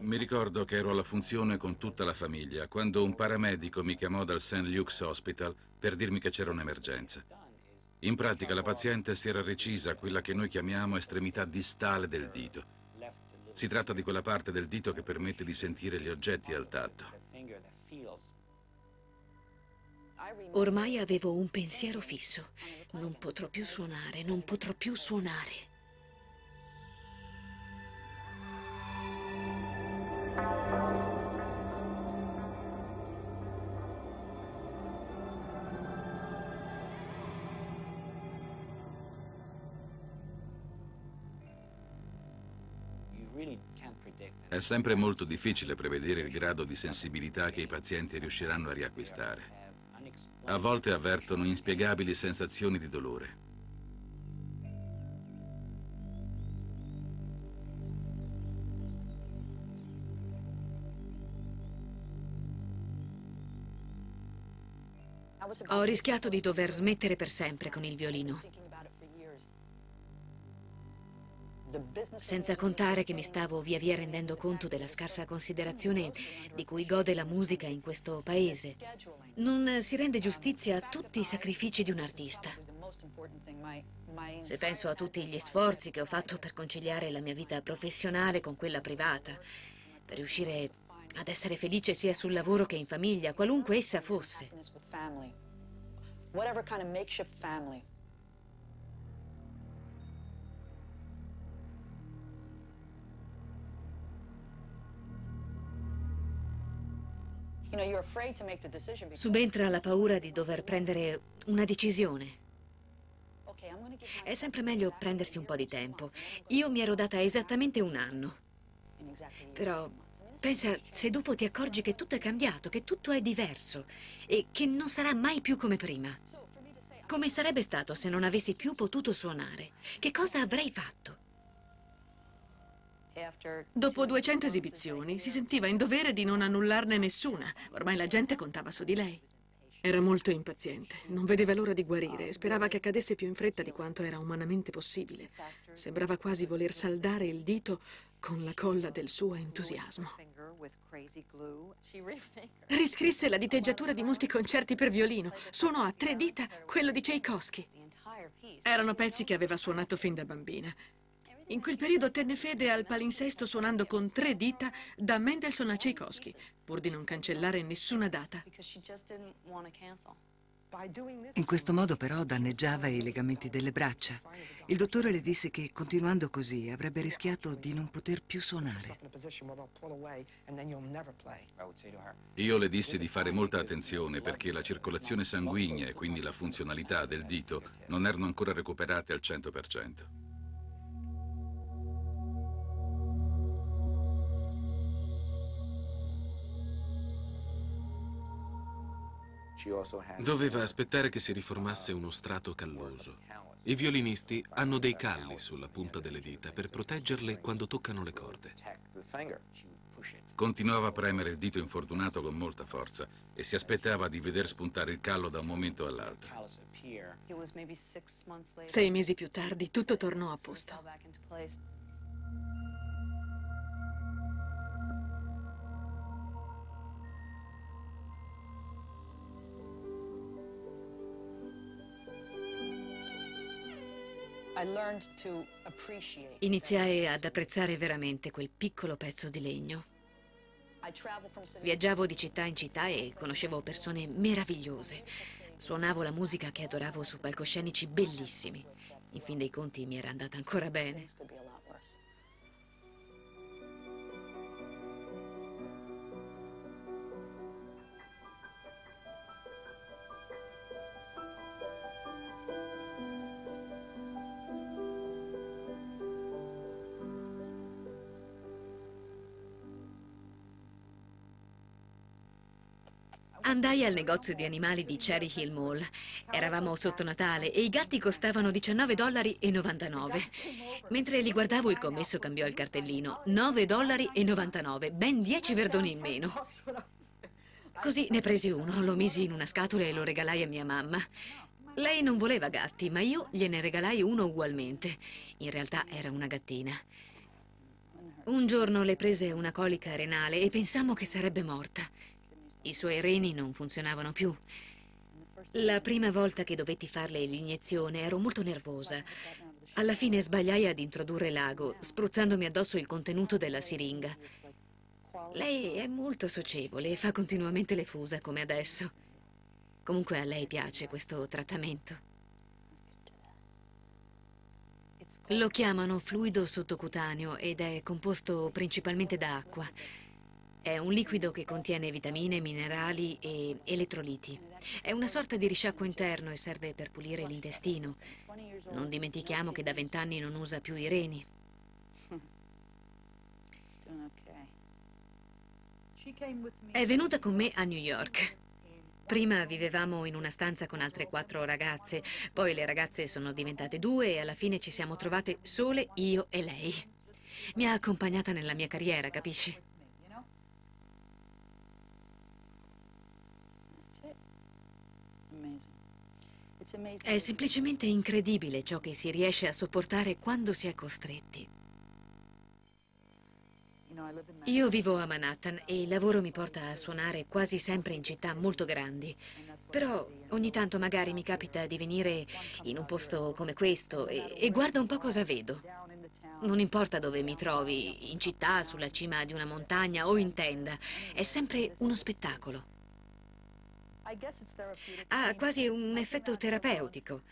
Mi ricordo che ero alla funzione con tutta la famiglia quando un paramedico mi chiamò dal St. Luke's Hospital per dirmi che c'era un'emergenza. In pratica la paziente si era recisa quella che noi chiamiamo estremità distale del dito. Si tratta di quella parte del dito che permette di sentire gli oggetti al tatto. Ormai avevo un pensiero fisso. Non potrò più suonare, non potrò più suonare. È sempre molto difficile prevedere il grado di sensibilità che i pazienti riusciranno a riacquistare. A volte avvertono inspiegabili sensazioni di dolore. Ho rischiato di dover smettere per sempre con il violino. Senza contare che mi stavo via via rendendo conto della scarsa considerazione di cui gode la musica in questo paese. Non si rende giustizia a tutti i sacrifici di un artista. Se penso a tutti gli sforzi che ho fatto per conciliare la mia vita professionale con quella privata, per riuscire ad essere felice sia sul lavoro che in famiglia, qualunque essa fosse. Whatever kind of makeshift family. Subentra la paura di dover prendere una decisione. È sempre meglio prendersi un po' di tempo. Io mi ero data esattamente un anno. Però pensa, se dopo ti accorgi che tutto è cambiato, che tutto è diverso e che non sarà mai più come prima. Come sarebbe stato se non avessi più potuto suonare? Che cosa avrei fatto? Dopo 200 esibizioni si sentiva in dovere di non annullarne nessuna. Ormai la gente contava su di lei. Era molto impaziente, non vedeva l'ora di guarire e sperava che accadesse più in fretta di quanto era umanamente possibile. Sembrava quasi voler saldare il dito con la colla del suo entusiasmo. Riscrisse la diteggiatura di molti concerti per violino, suonò a tre dita quello di Tchaikovsky. Erano pezzi che aveva suonato fin da bambina. In quel periodo tenne fede al palinsesto suonando con tre dita da Mendelssohn a Tchaikovsky, pur di non cancellare nessuna data. In questo modo però danneggiava i legamenti delle braccia. Il dottore le disse che continuando così avrebbe rischiato di non poter più suonare. Io le dissi di fare molta attenzione perché la circolazione sanguigna e quindi la funzionalità del dito non erano ancora recuperate al 100%. Doveva aspettare che si riformasse uno strato calloso. I violinisti hanno dei calli sulla punta delle dita per proteggerle quando toccano le corde. Continuava a premere il dito infortunato con molta forza e si aspettava di veder spuntare il callo da un momento all'altro. Sei mesi più tardi tutto tornò a posto. Iniziai ad apprezzare veramente quel piccolo pezzo di legno. Viaggiavo di città in città e conoscevo persone meravigliose. Suonavo la musica che adoravo su palcoscenici bellissimi. In fin dei conti mi era andata ancora bene. Andai al negozio di animali di Cherry Hill Mall. Eravamo sotto Natale e i gatti costavano 19 dollari 99. Mentre li guardavo il commesso cambiò il cartellino. 9 dollari 99, ben 10 verdoni in meno. Così ne presi uno, lo misi in una scatola e lo regalai a mia mamma. Lei non voleva gatti, ma io gliene regalai uno ugualmente. In realtà era una gattina. Un giorno le prese una colica renale e pensammo che sarebbe morta. I suoi reni non funzionavano più. La prima volta che dovetti farle l'iniezione ero molto nervosa. Alla fine sbagliai ad introdurre l'ago, spruzzandomi addosso il contenuto della siringa. Lei è molto socievole e fa continuamente le fusa, come adesso. Comunque a lei piace questo trattamento. Lo chiamano fluido sottocutaneo ed è composto principalmente da acqua. È un liquido che contiene vitamine, minerali e elettroliti. È una sorta di risciacquo interno e serve per pulire l'intestino. Non dimentichiamo che da vent'anni non usa più i reni. È venuta con me a New York. Prima vivevamo in una stanza con altre quattro ragazze, poi le ragazze sono diventate due e alla fine ci siamo trovate sole io e lei. Mi ha accompagnata nella mia carriera, capisci? È semplicemente incredibile ciò che si riesce a sopportare quando si è costretti. Io vivo a Manhattan e il lavoro mi porta a suonare quasi sempre in città molto grandi. Però ogni tanto magari mi capita di venire in un posto come questo e, e guardo un po' cosa vedo. Non importa dove mi trovi, in città, sulla cima di una montagna o in tenda, è sempre uno spettacolo. Ha quasi un effetto terapeutico.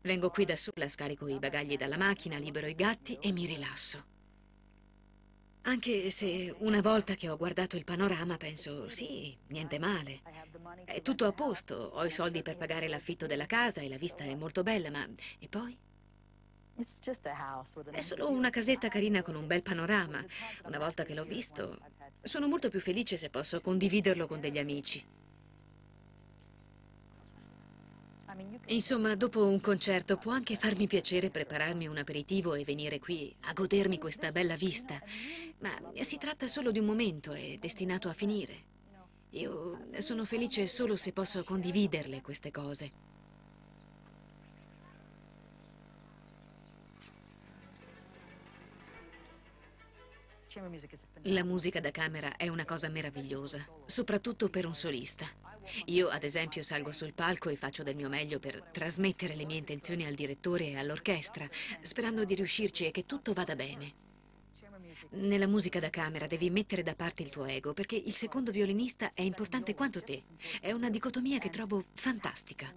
Vengo qui da sola, scarico i bagagli dalla macchina, libero i gatti e mi rilasso. Anche se una volta che ho guardato il panorama penso, sì, niente male. È tutto a posto, ho i soldi per pagare l'affitto della casa e la vista è molto bella, ma... E poi? È solo una casetta carina con un bel panorama. Una volta che l'ho visto, sono molto più felice se posso condividerlo con degli amici. Insomma, dopo un concerto può anche farmi piacere prepararmi un aperitivo e venire qui a godermi questa bella vista. Ma si tratta solo di un momento, è destinato a finire. Io sono felice solo se posso condividerle queste cose. La musica da camera è una cosa meravigliosa, soprattutto per un solista. Io, ad esempio, salgo sul palco e faccio del mio meglio per trasmettere le mie intenzioni al direttore e all'orchestra, sperando di riuscirci e che tutto vada bene. Nella musica da camera devi mettere da parte il tuo ego, perché il secondo violinista è importante quanto te. È una dicotomia che trovo fantastica.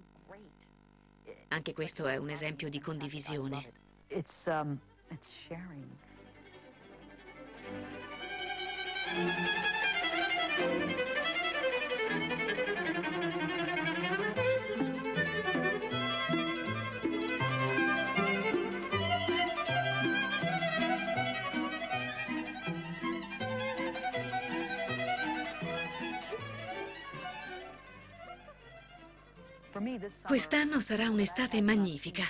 Anche questo è un esempio di condivisione. It's, um, it's sharing. Quest'anno sarà un'estate magnifica.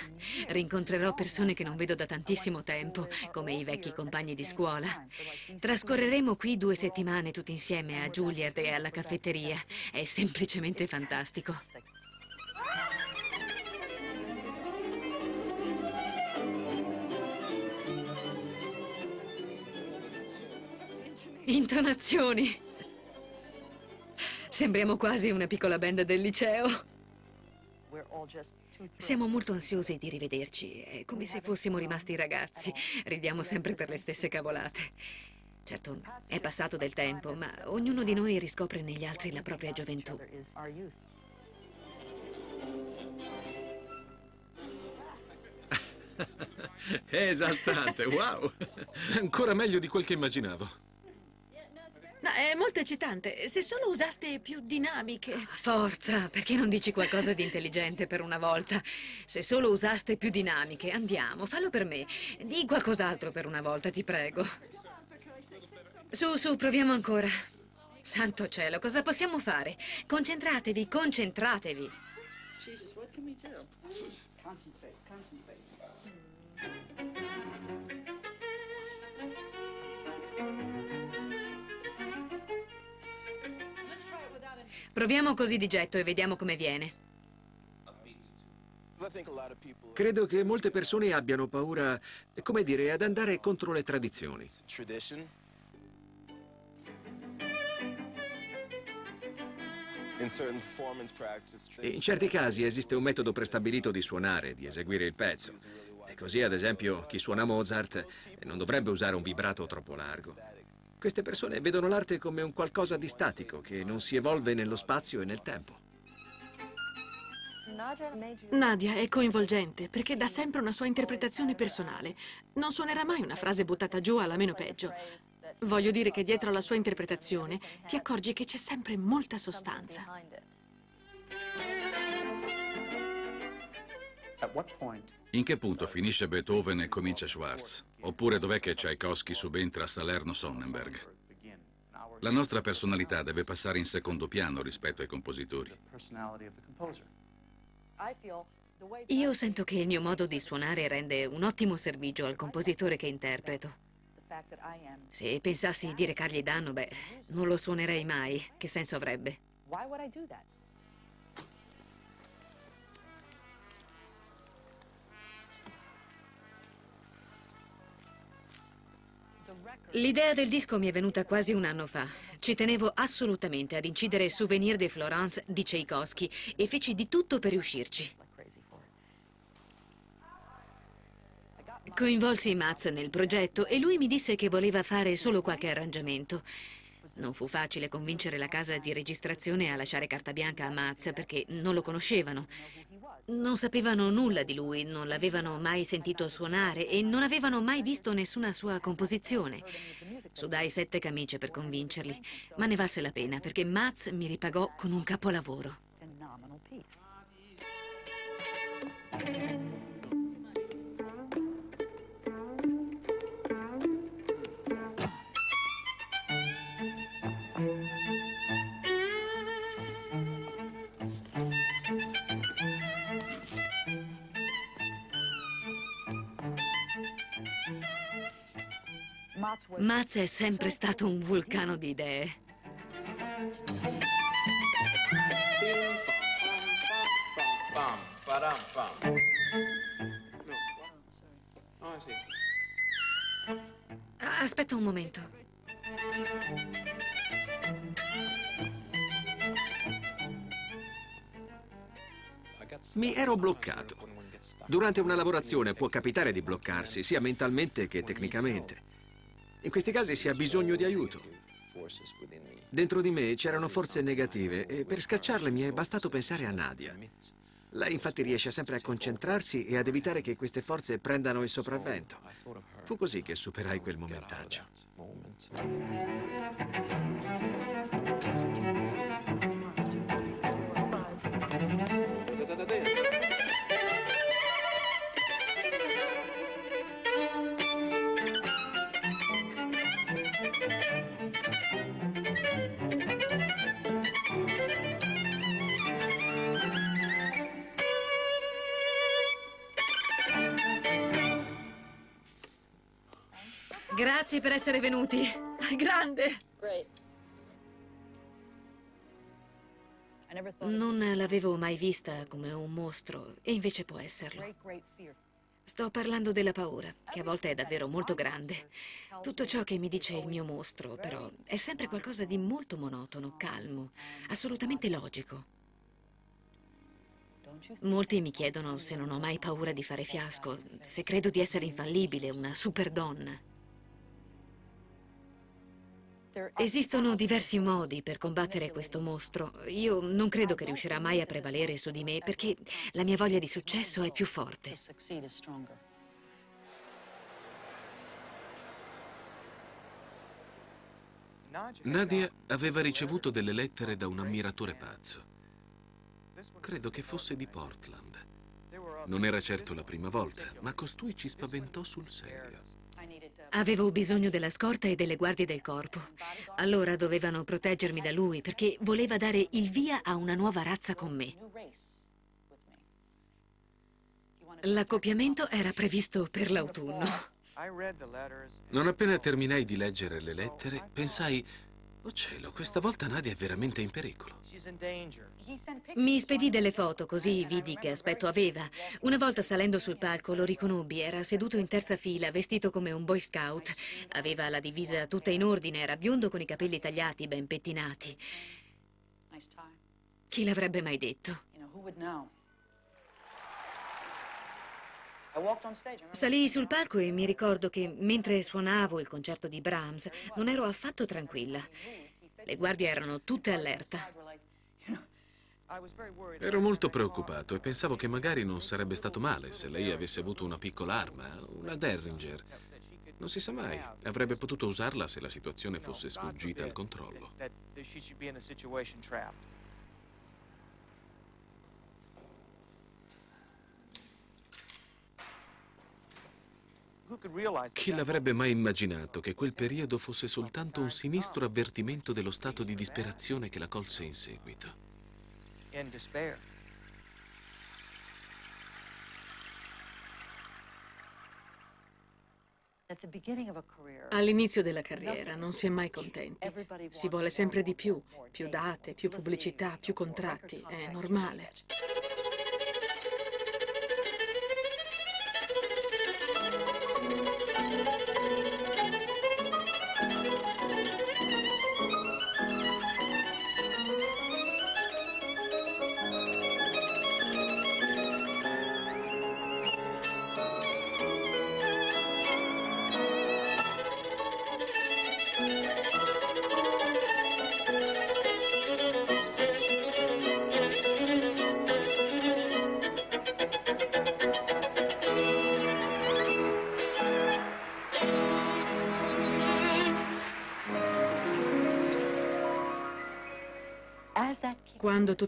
Rincontrerò persone che non vedo da tantissimo tempo, come i vecchi compagni di scuola. Trascorreremo qui due settimane tutti insieme a Juilliard e alla caffetteria. È semplicemente fantastico. Intonazioni. Sembriamo quasi una piccola band del liceo. Siamo molto ansiosi di rivederci, è come se fossimo rimasti ragazzi, ridiamo sempre per le stesse cavolate. Certo, è passato del tempo, ma ognuno di noi riscopre negli altri la propria gioventù. È esaltante, wow! Ancora meglio di quel che immaginavo. No, è molto eccitante. Se solo usaste più dinamiche. Forza, perché non dici qualcosa di intelligente per una volta? Se solo usaste più dinamiche, andiamo, fallo per me. Di qualcos'altro per una volta, ti prego. Su, su, proviamo ancora. Santo cielo, cosa possiamo fare? Concentratevi, concentratevi. Jesus, what can we do? Concentrate, concentrate. Proviamo così di getto e vediamo come viene. Credo che molte persone abbiano paura, come dire, ad andare contro le tradizioni. In certi casi esiste un metodo prestabilito di suonare, di eseguire il pezzo. E così, ad esempio, chi suona Mozart non dovrebbe usare un vibrato troppo largo. Queste persone vedono l'arte come un qualcosa di statico che non si evolve nello spazio e nel tempo. Nadia è coinvolgente perché dà sempre una sua interpretazione personale. Non suonerà mai una frase buttata giù alla meno peggio. Voglio dire che dietro alla sua interpretazione ti accorgi che c'è sempre molta sostanza. In che punto finisce Beethoven e comincia Schwartz? Oppure dov'è che Tchaikovsky subentra a Salerno-Sonnenberg? La nostra personalità deve passare in secondo piano rispetto ai compositori. Io sento che il mio modo di suonare rende un ottimo servigio al compositore che interpreto. Se pensassi di recargli danno, beh, non lo suonerei mai. Che senso avrebbe? L'idea del disco mi è venuta quasi un anno fa. Ci tenevo assolutamente ad incidere Souvenir de Florence di Tchaikovsky e feci di tutto per riuscirci. Coinvolsi Maz nel progetto e lui mi disse che voleva fare solo qualche arrangiamento. Non fu facile convincere la casa di registrazione a lasciare carta bianca a Maz perché non lo conoscevano. Non sapevano nulla di lui, non l'avevano mai sentito suonare e non avevano mai visto nessuna sua composizione. Sudai sette camicie per convincerli, ma ne valse la pena perché Maz mi ripagò con un capolavoro. Maz è sempre stato un vulcano di idee. Aspetta un momento. Mi ero bloccato. Durante una lavorazione può capitare di bloccarsi, sia mentalmente che tecnicamente. In questi casi si ha bisogno di aiuto. Dentro di me c'erano forze negative e per scacciarle mi è bastato pensare a Nadia. Lei infatti riesce sempre a concentrarsi e ad evitare che queste forze prendano il sopravvento. Fu così che superai quel momentaggio. Grazie per essere venuti. Grande! Non l'avevo mai vista come un mostro, e invece può esserlo. Sto parlando della paura, che a volte è davvero molto grande. Tutto ciò che mi dice il mio mostro, però, è sempre qualcosa di molto monotono, calmo, assolutamente logico. Molti mi chiedono se non ho mai paura di fare fiasco, se credo di essere infallibile, una super donna. Esistono diversi modi per combattere questo mostro. Io non credo che riuscirà mai a prevalere su di me perché la mia voglia di successo è più forte. Nadia aveva ricevuto delle lettere da un ammiratore pazzo. Credo che fosse di Portland. Non era certo la prima volta, ma costui ci spaventò sul serio. Avevo bisogno della scorta e delle guardie del corpo. Allora dovevano proteggermi da lui perché voleva dare il via a una nuova razza con me. L'accoppiamento era previsto per l'autunno. Non appena terminai di leggere le lettere, pensai, oh cielo, questa volta Nadia è veramente in pericolo. Mi spedì delle foto, così vidi che aspetto aveva. Una volta salendo sul palco lo riconobbi, era seduto in terza fila, vestito come un boy scout. Aveva la divisa tutta in ordine, era biondo con i capelli tagliati, ben pettinati. Chi l'avrebbe mai detto? Salii sul palco e mi ricordo che mentre suonavo il concerto di Brahms non ero affatto tranquilla. Le guardie erano tutte allerta. Ero molto preoccupato e pensavo che magari non sarebbe stato male se lei avesse avuto una piccola arma, una Derringer. Non si sa mai, avrebbe potuto usarla se la situazione fosse sfuggita al controllo. Chi l'avrebbe mai immaginato che quel periodo fosse soltanto un sinistro avvertimento dello stato di disperazione che la colse in seguito? All'inizio della carriera non si è mai contenti. Si vuole sempre di più, più date, più pubblicità, più contratti. È normale.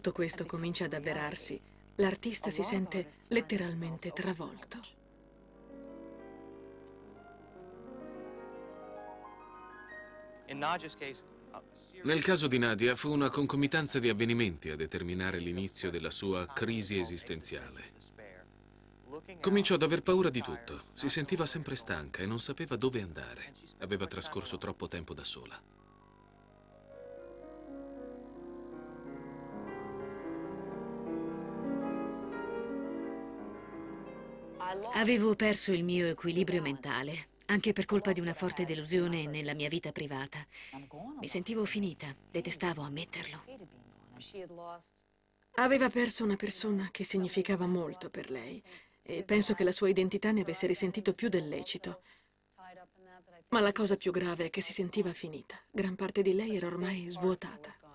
Tutto questo comincia ad avverarsi, l'artista si sente letteralmente travolto. Nel caso di Nadia fu una concomitanza di avvenimenti a determinare l'inizio della sua crisi esistenziale. Cominciò ad aver paura di tutto. Si sentiva sempre stanca e non sapeva dove andare. Aveva trascorso troppo tempo da sola. Avevo perso il mio equilibrio mentale, anche per colpa di una forte delusione nella mia vita privata. Mi sentivo finita, detestavo ammetterlo. Aveva perso una persona che significava molto per lei e penso che la sua identità ne avesse risentito più del lecito. Ma la cosa più grave è che si sentiva finita. Gran parte di lei era ormai svuotata.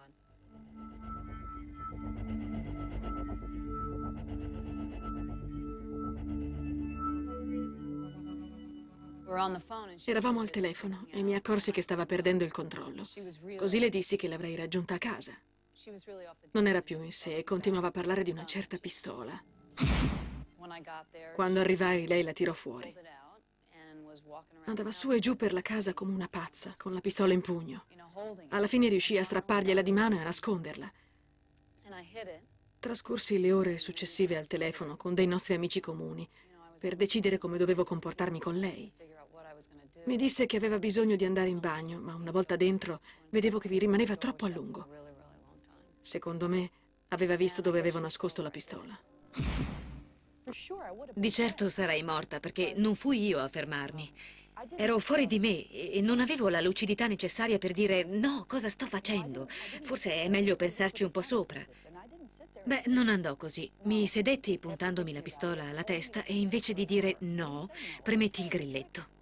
Eravamo al telefono e mi accorsi che stava perdendo il controllo. Così le dissi che l'avrei raggiunta a casa. Non era più in sé e continuava a parlare di una certa pistola. Quando arrivai, lei la tirò fuori. Andava su e giù per la casa come una pazza, con la pistola in pugno. Alla fine riuscì a strappargliela di mano e a nasconderla. Trascorsi le ore successive al telefono con dei nostri amici comuni per decidere come dovevo comportarmi con lei. Mi disse che aveva bisogno di andare in bagno, ma una volta dentro vedevo che vi rimaneva troppo a lungo. Secondo me aveva visto dove avevo nascosto la pistola. Di certo sarei morta perché non fui io a fermarmi. Ero fuori di me e non avevo la lucidità necessaria per dire no, cosa sto facendo? Forse è meglio pensarci un po' sopra. Beh, non andò così. Mi sedetti puntandomi la pistola alla testa e invece di dire no, premetti il grilletto.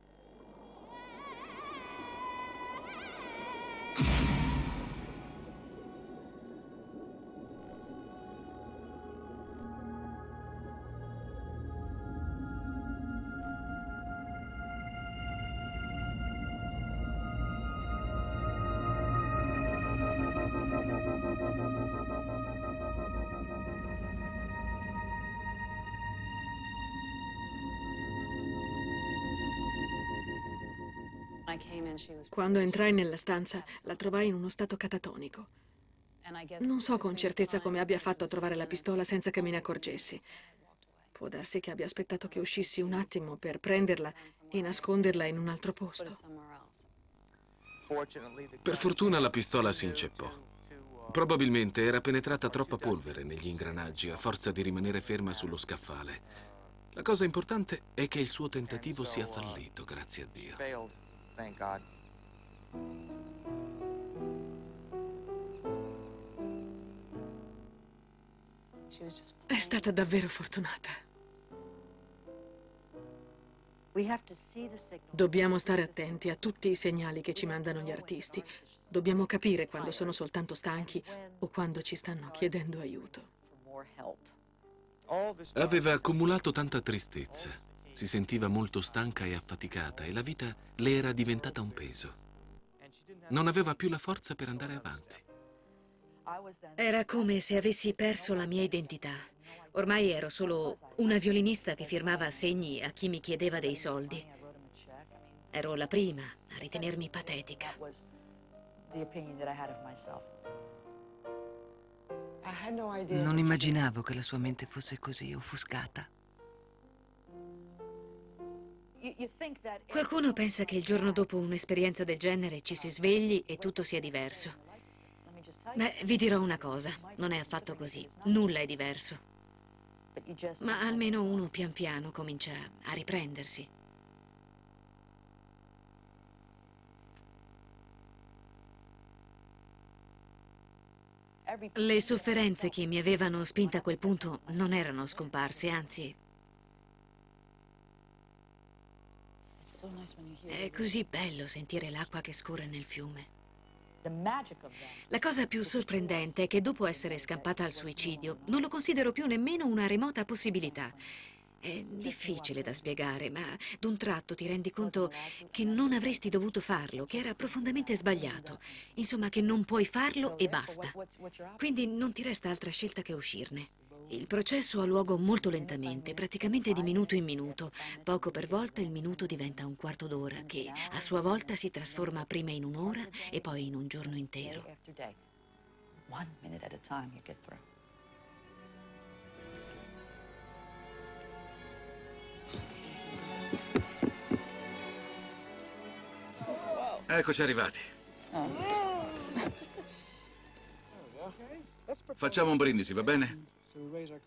Quando entrai nella stanza, la trovai in uno stato catatonico. Non so con certezza come abbia fatto a trovare la pistola senza che me ne accorgessi. Può darsi che abbia aspettato che uscissi un attimo per prenderla e nasconderla in un altro posto. Per fortuna la pistola si inceppò. Probabilmente era penetrata troppa polvere negli ingranaggi a forza di rimanere ferma sullo scaffale. La cosa importante è che il suo tentativo sia fallito, grazie a Dio. Thank God. È stata davvero fortunata. Dobbiamo stare attenti a tutti i segnali che ci mandano gli artisti. Dobbiamo capire quando sono soltanto stanchi o quando ci stanno chiedendo aiuto. Aveva accumulato tanta tristezza. Si sentiva molto stanca e affaticata e la vita le era diventata un peso. Non aveva più la forza per andare avanti. Era come se avessi perso la mia identità. Ormai ero solo una violinista che firmava assegni a chi mi chiedeva dei soldi. Ero la prima a ritenermi patetica. Non immaginavo che la sua mente fosse così offuscata. Qualcuno pensa che il giorno dopo un'esperienza del genere ci si svegli e tutto sia diverso. Beh, vi dirò una cosa, non è affatto così, nulla è diverso. Ma almeno uno pian piano comincia a riprendersi. Le sofferenze che mi avevano spinta a quel punto non erano scomparse, anzi È così bello sentire l'acqua che scorre nel fiume. La cosa più sorprendente è che dopo essere scampata al suicidio non lo considero più nemmeno una remota possibilità. È difficile da spiegare, ma d'un tratto ti rendi conto che non avresti dovuto farlo, che era profondamente sbagliato. Insomma, che non puoi farlo e basta. Quindi non ti resta altra scelta che uscirne. Il processo ha luogo molto lentamente, praticamente di minuto in minuto. Poco per volta il minuto diventa un quarto d'ora, che a sua volta si trasforma prima in un'ora e poi in un giorno intero. Eccoci arrivati. Facciamo un brindisi, va bene?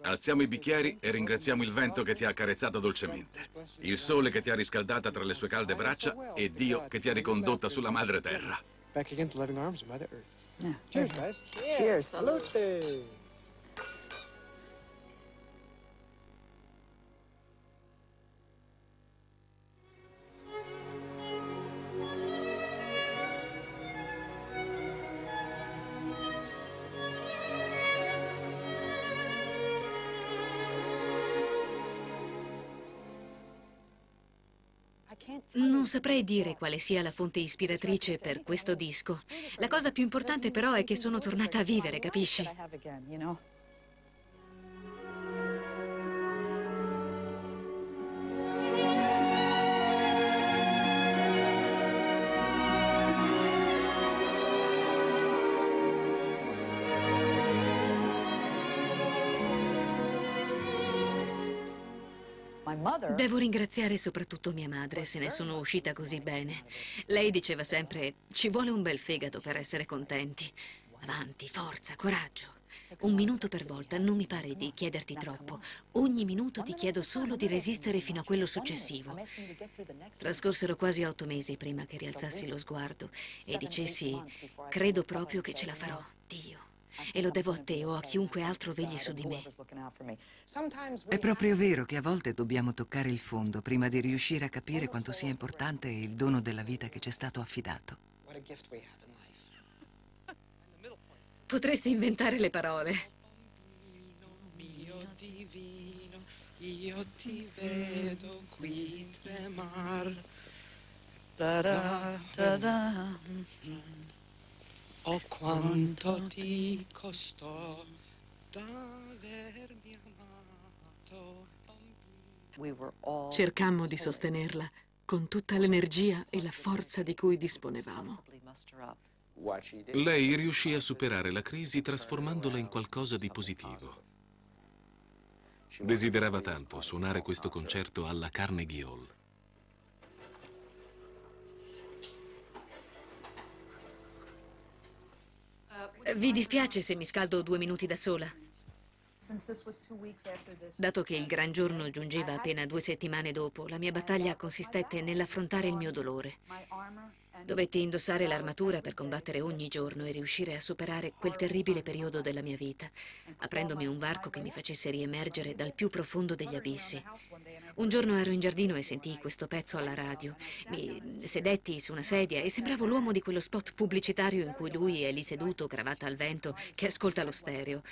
Alziamo i bicchieri e ringraziamo il vento che ti ha accarezzato dolcemente, il sole che ti ha riscaldata tra le sue calde braccia e Dio che ti ha ricondotta sulla madre terra. Back again to loving arms of Mother Earth. Yeah. Cheers, guys. Cheers. Salute. Non saprei dire quale sia la fonte ispiratrice per questo disco. La cosa più importante però è che sono tornata a vivere, capisci? Devo ringraziare soprattutto mia madre se ne sono uscita così bene. Lei diceva sempre, ci vuole un bel fegato per essere contenti. Avanti, forza, coraggio. Un minuto per volta, non mi pare di chiederti troppo. Ogni minuto ti chiedo solo di resistere fino a quello successivo. Trascorsero quasi otto mesi prima che rialzassi lo sguardo e dicessi, credo proprio che ce la farò, Dio. E lo devo a te o a chiunque altro vegli su di me. È proprio vero che a volte dobbiamo toccare il fondo prima di riuscire a capire quanto sia importante il dono della vita che ci è stato affidato. Potresti inventare le parole. Mio divino, io ti vedo qui tremar. Da-da, da-da. Oh, quanto ti costò d'avermi amato, bambino. Cercammo di sostenerla con tutta l'energia e la forza di cui disponevamo. Lei riuscì a superare la crisi trasformandola in qualcosa di positivo. Desiderava tanto suonare questo concerto alla Carnegie Hall. Vi dispiace se mi scaldo due minuti da sola? Dato che il gran giorno giungeva appena due settimane dopo, la mia battaglia consistette nell'affrontare il mio dolore. Dovetti indossare l'armatura per combattere ogni giorno e riuscire a superare quel terribile periodo della mia vita, aprendomi un varco che mi facesse riemergere dal più profondo degli abissi. Un giorno ero in giardino e sentii questo pezzo alla radio. Mi sedetti su una sedia e sembravo l'uomo di quello spot pubblicitario in cui lui è lì seduto, cravatta al vento, che ascolta lo stereo.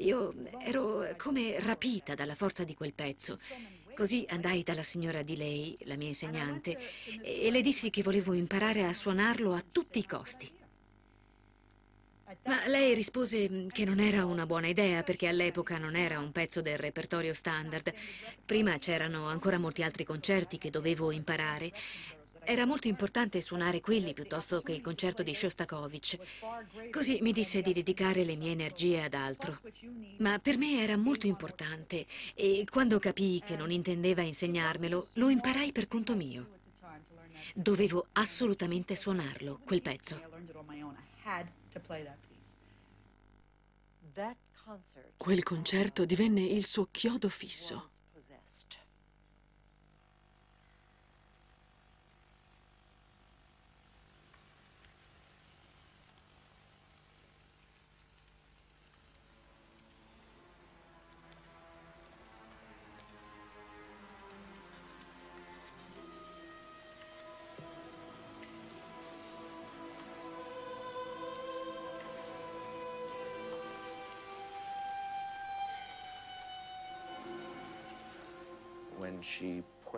Io ero come rapita dalla forza di quel pezzo. Così andai dalla signora di lei, la mia insegnante, e le dissi che volevo imparare a suonarlo a tutti i costi. Ma lei rispose che non era una buona idea perché all'epoca non era un pezzo del repertorio standard. Prima c'erano ancora molti altri concerti che dovevo imparare. Era molto importante suonare quelli piuttosto che il concerto di Shostakovich. Così mi disse di dedicare le mie energie ad altro. Ma per me era molto importante e quando capii che non intendeva insegnarmelo, lo imparai per conto mio. Dovevo assolutamente suonarlo, quel pezzo. Quel concerto divenne il suo chiodo fisso.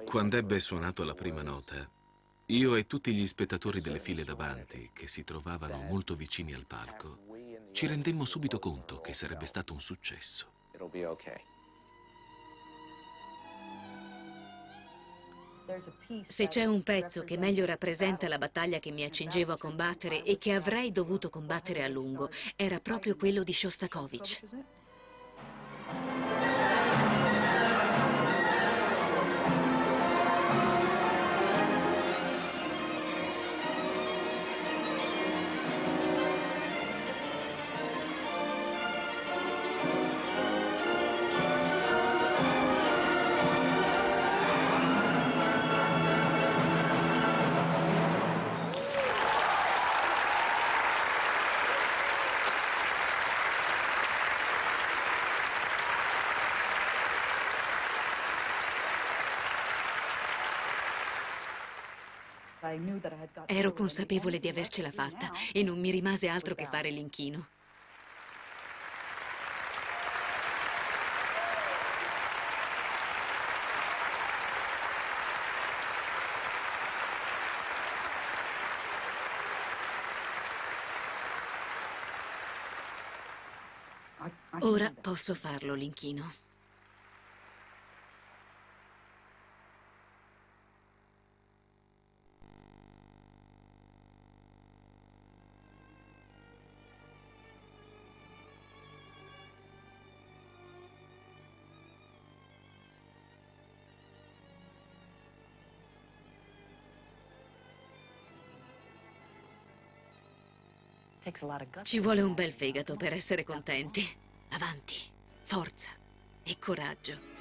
Quando ebbe suonato la prima nota, io e tutti gli spettatori delle file davanti, che si trovavano molto vicini al palco, ci rendemmo subito conto che sarebbe stato un successo. Se c'è un pezzo che meglio rappresenta la battaglia che mi accingevo a combattere e che avrei dovuto combattere a lungo, era proprio quello di Shostakovich. Ero consapevole di avercela fatta e non mi rimase altro che fare l'inchino. Ora posso farlo l'inchino. Ci vuole un bel fegato per essere contenti. Avanti, forza e coraggio.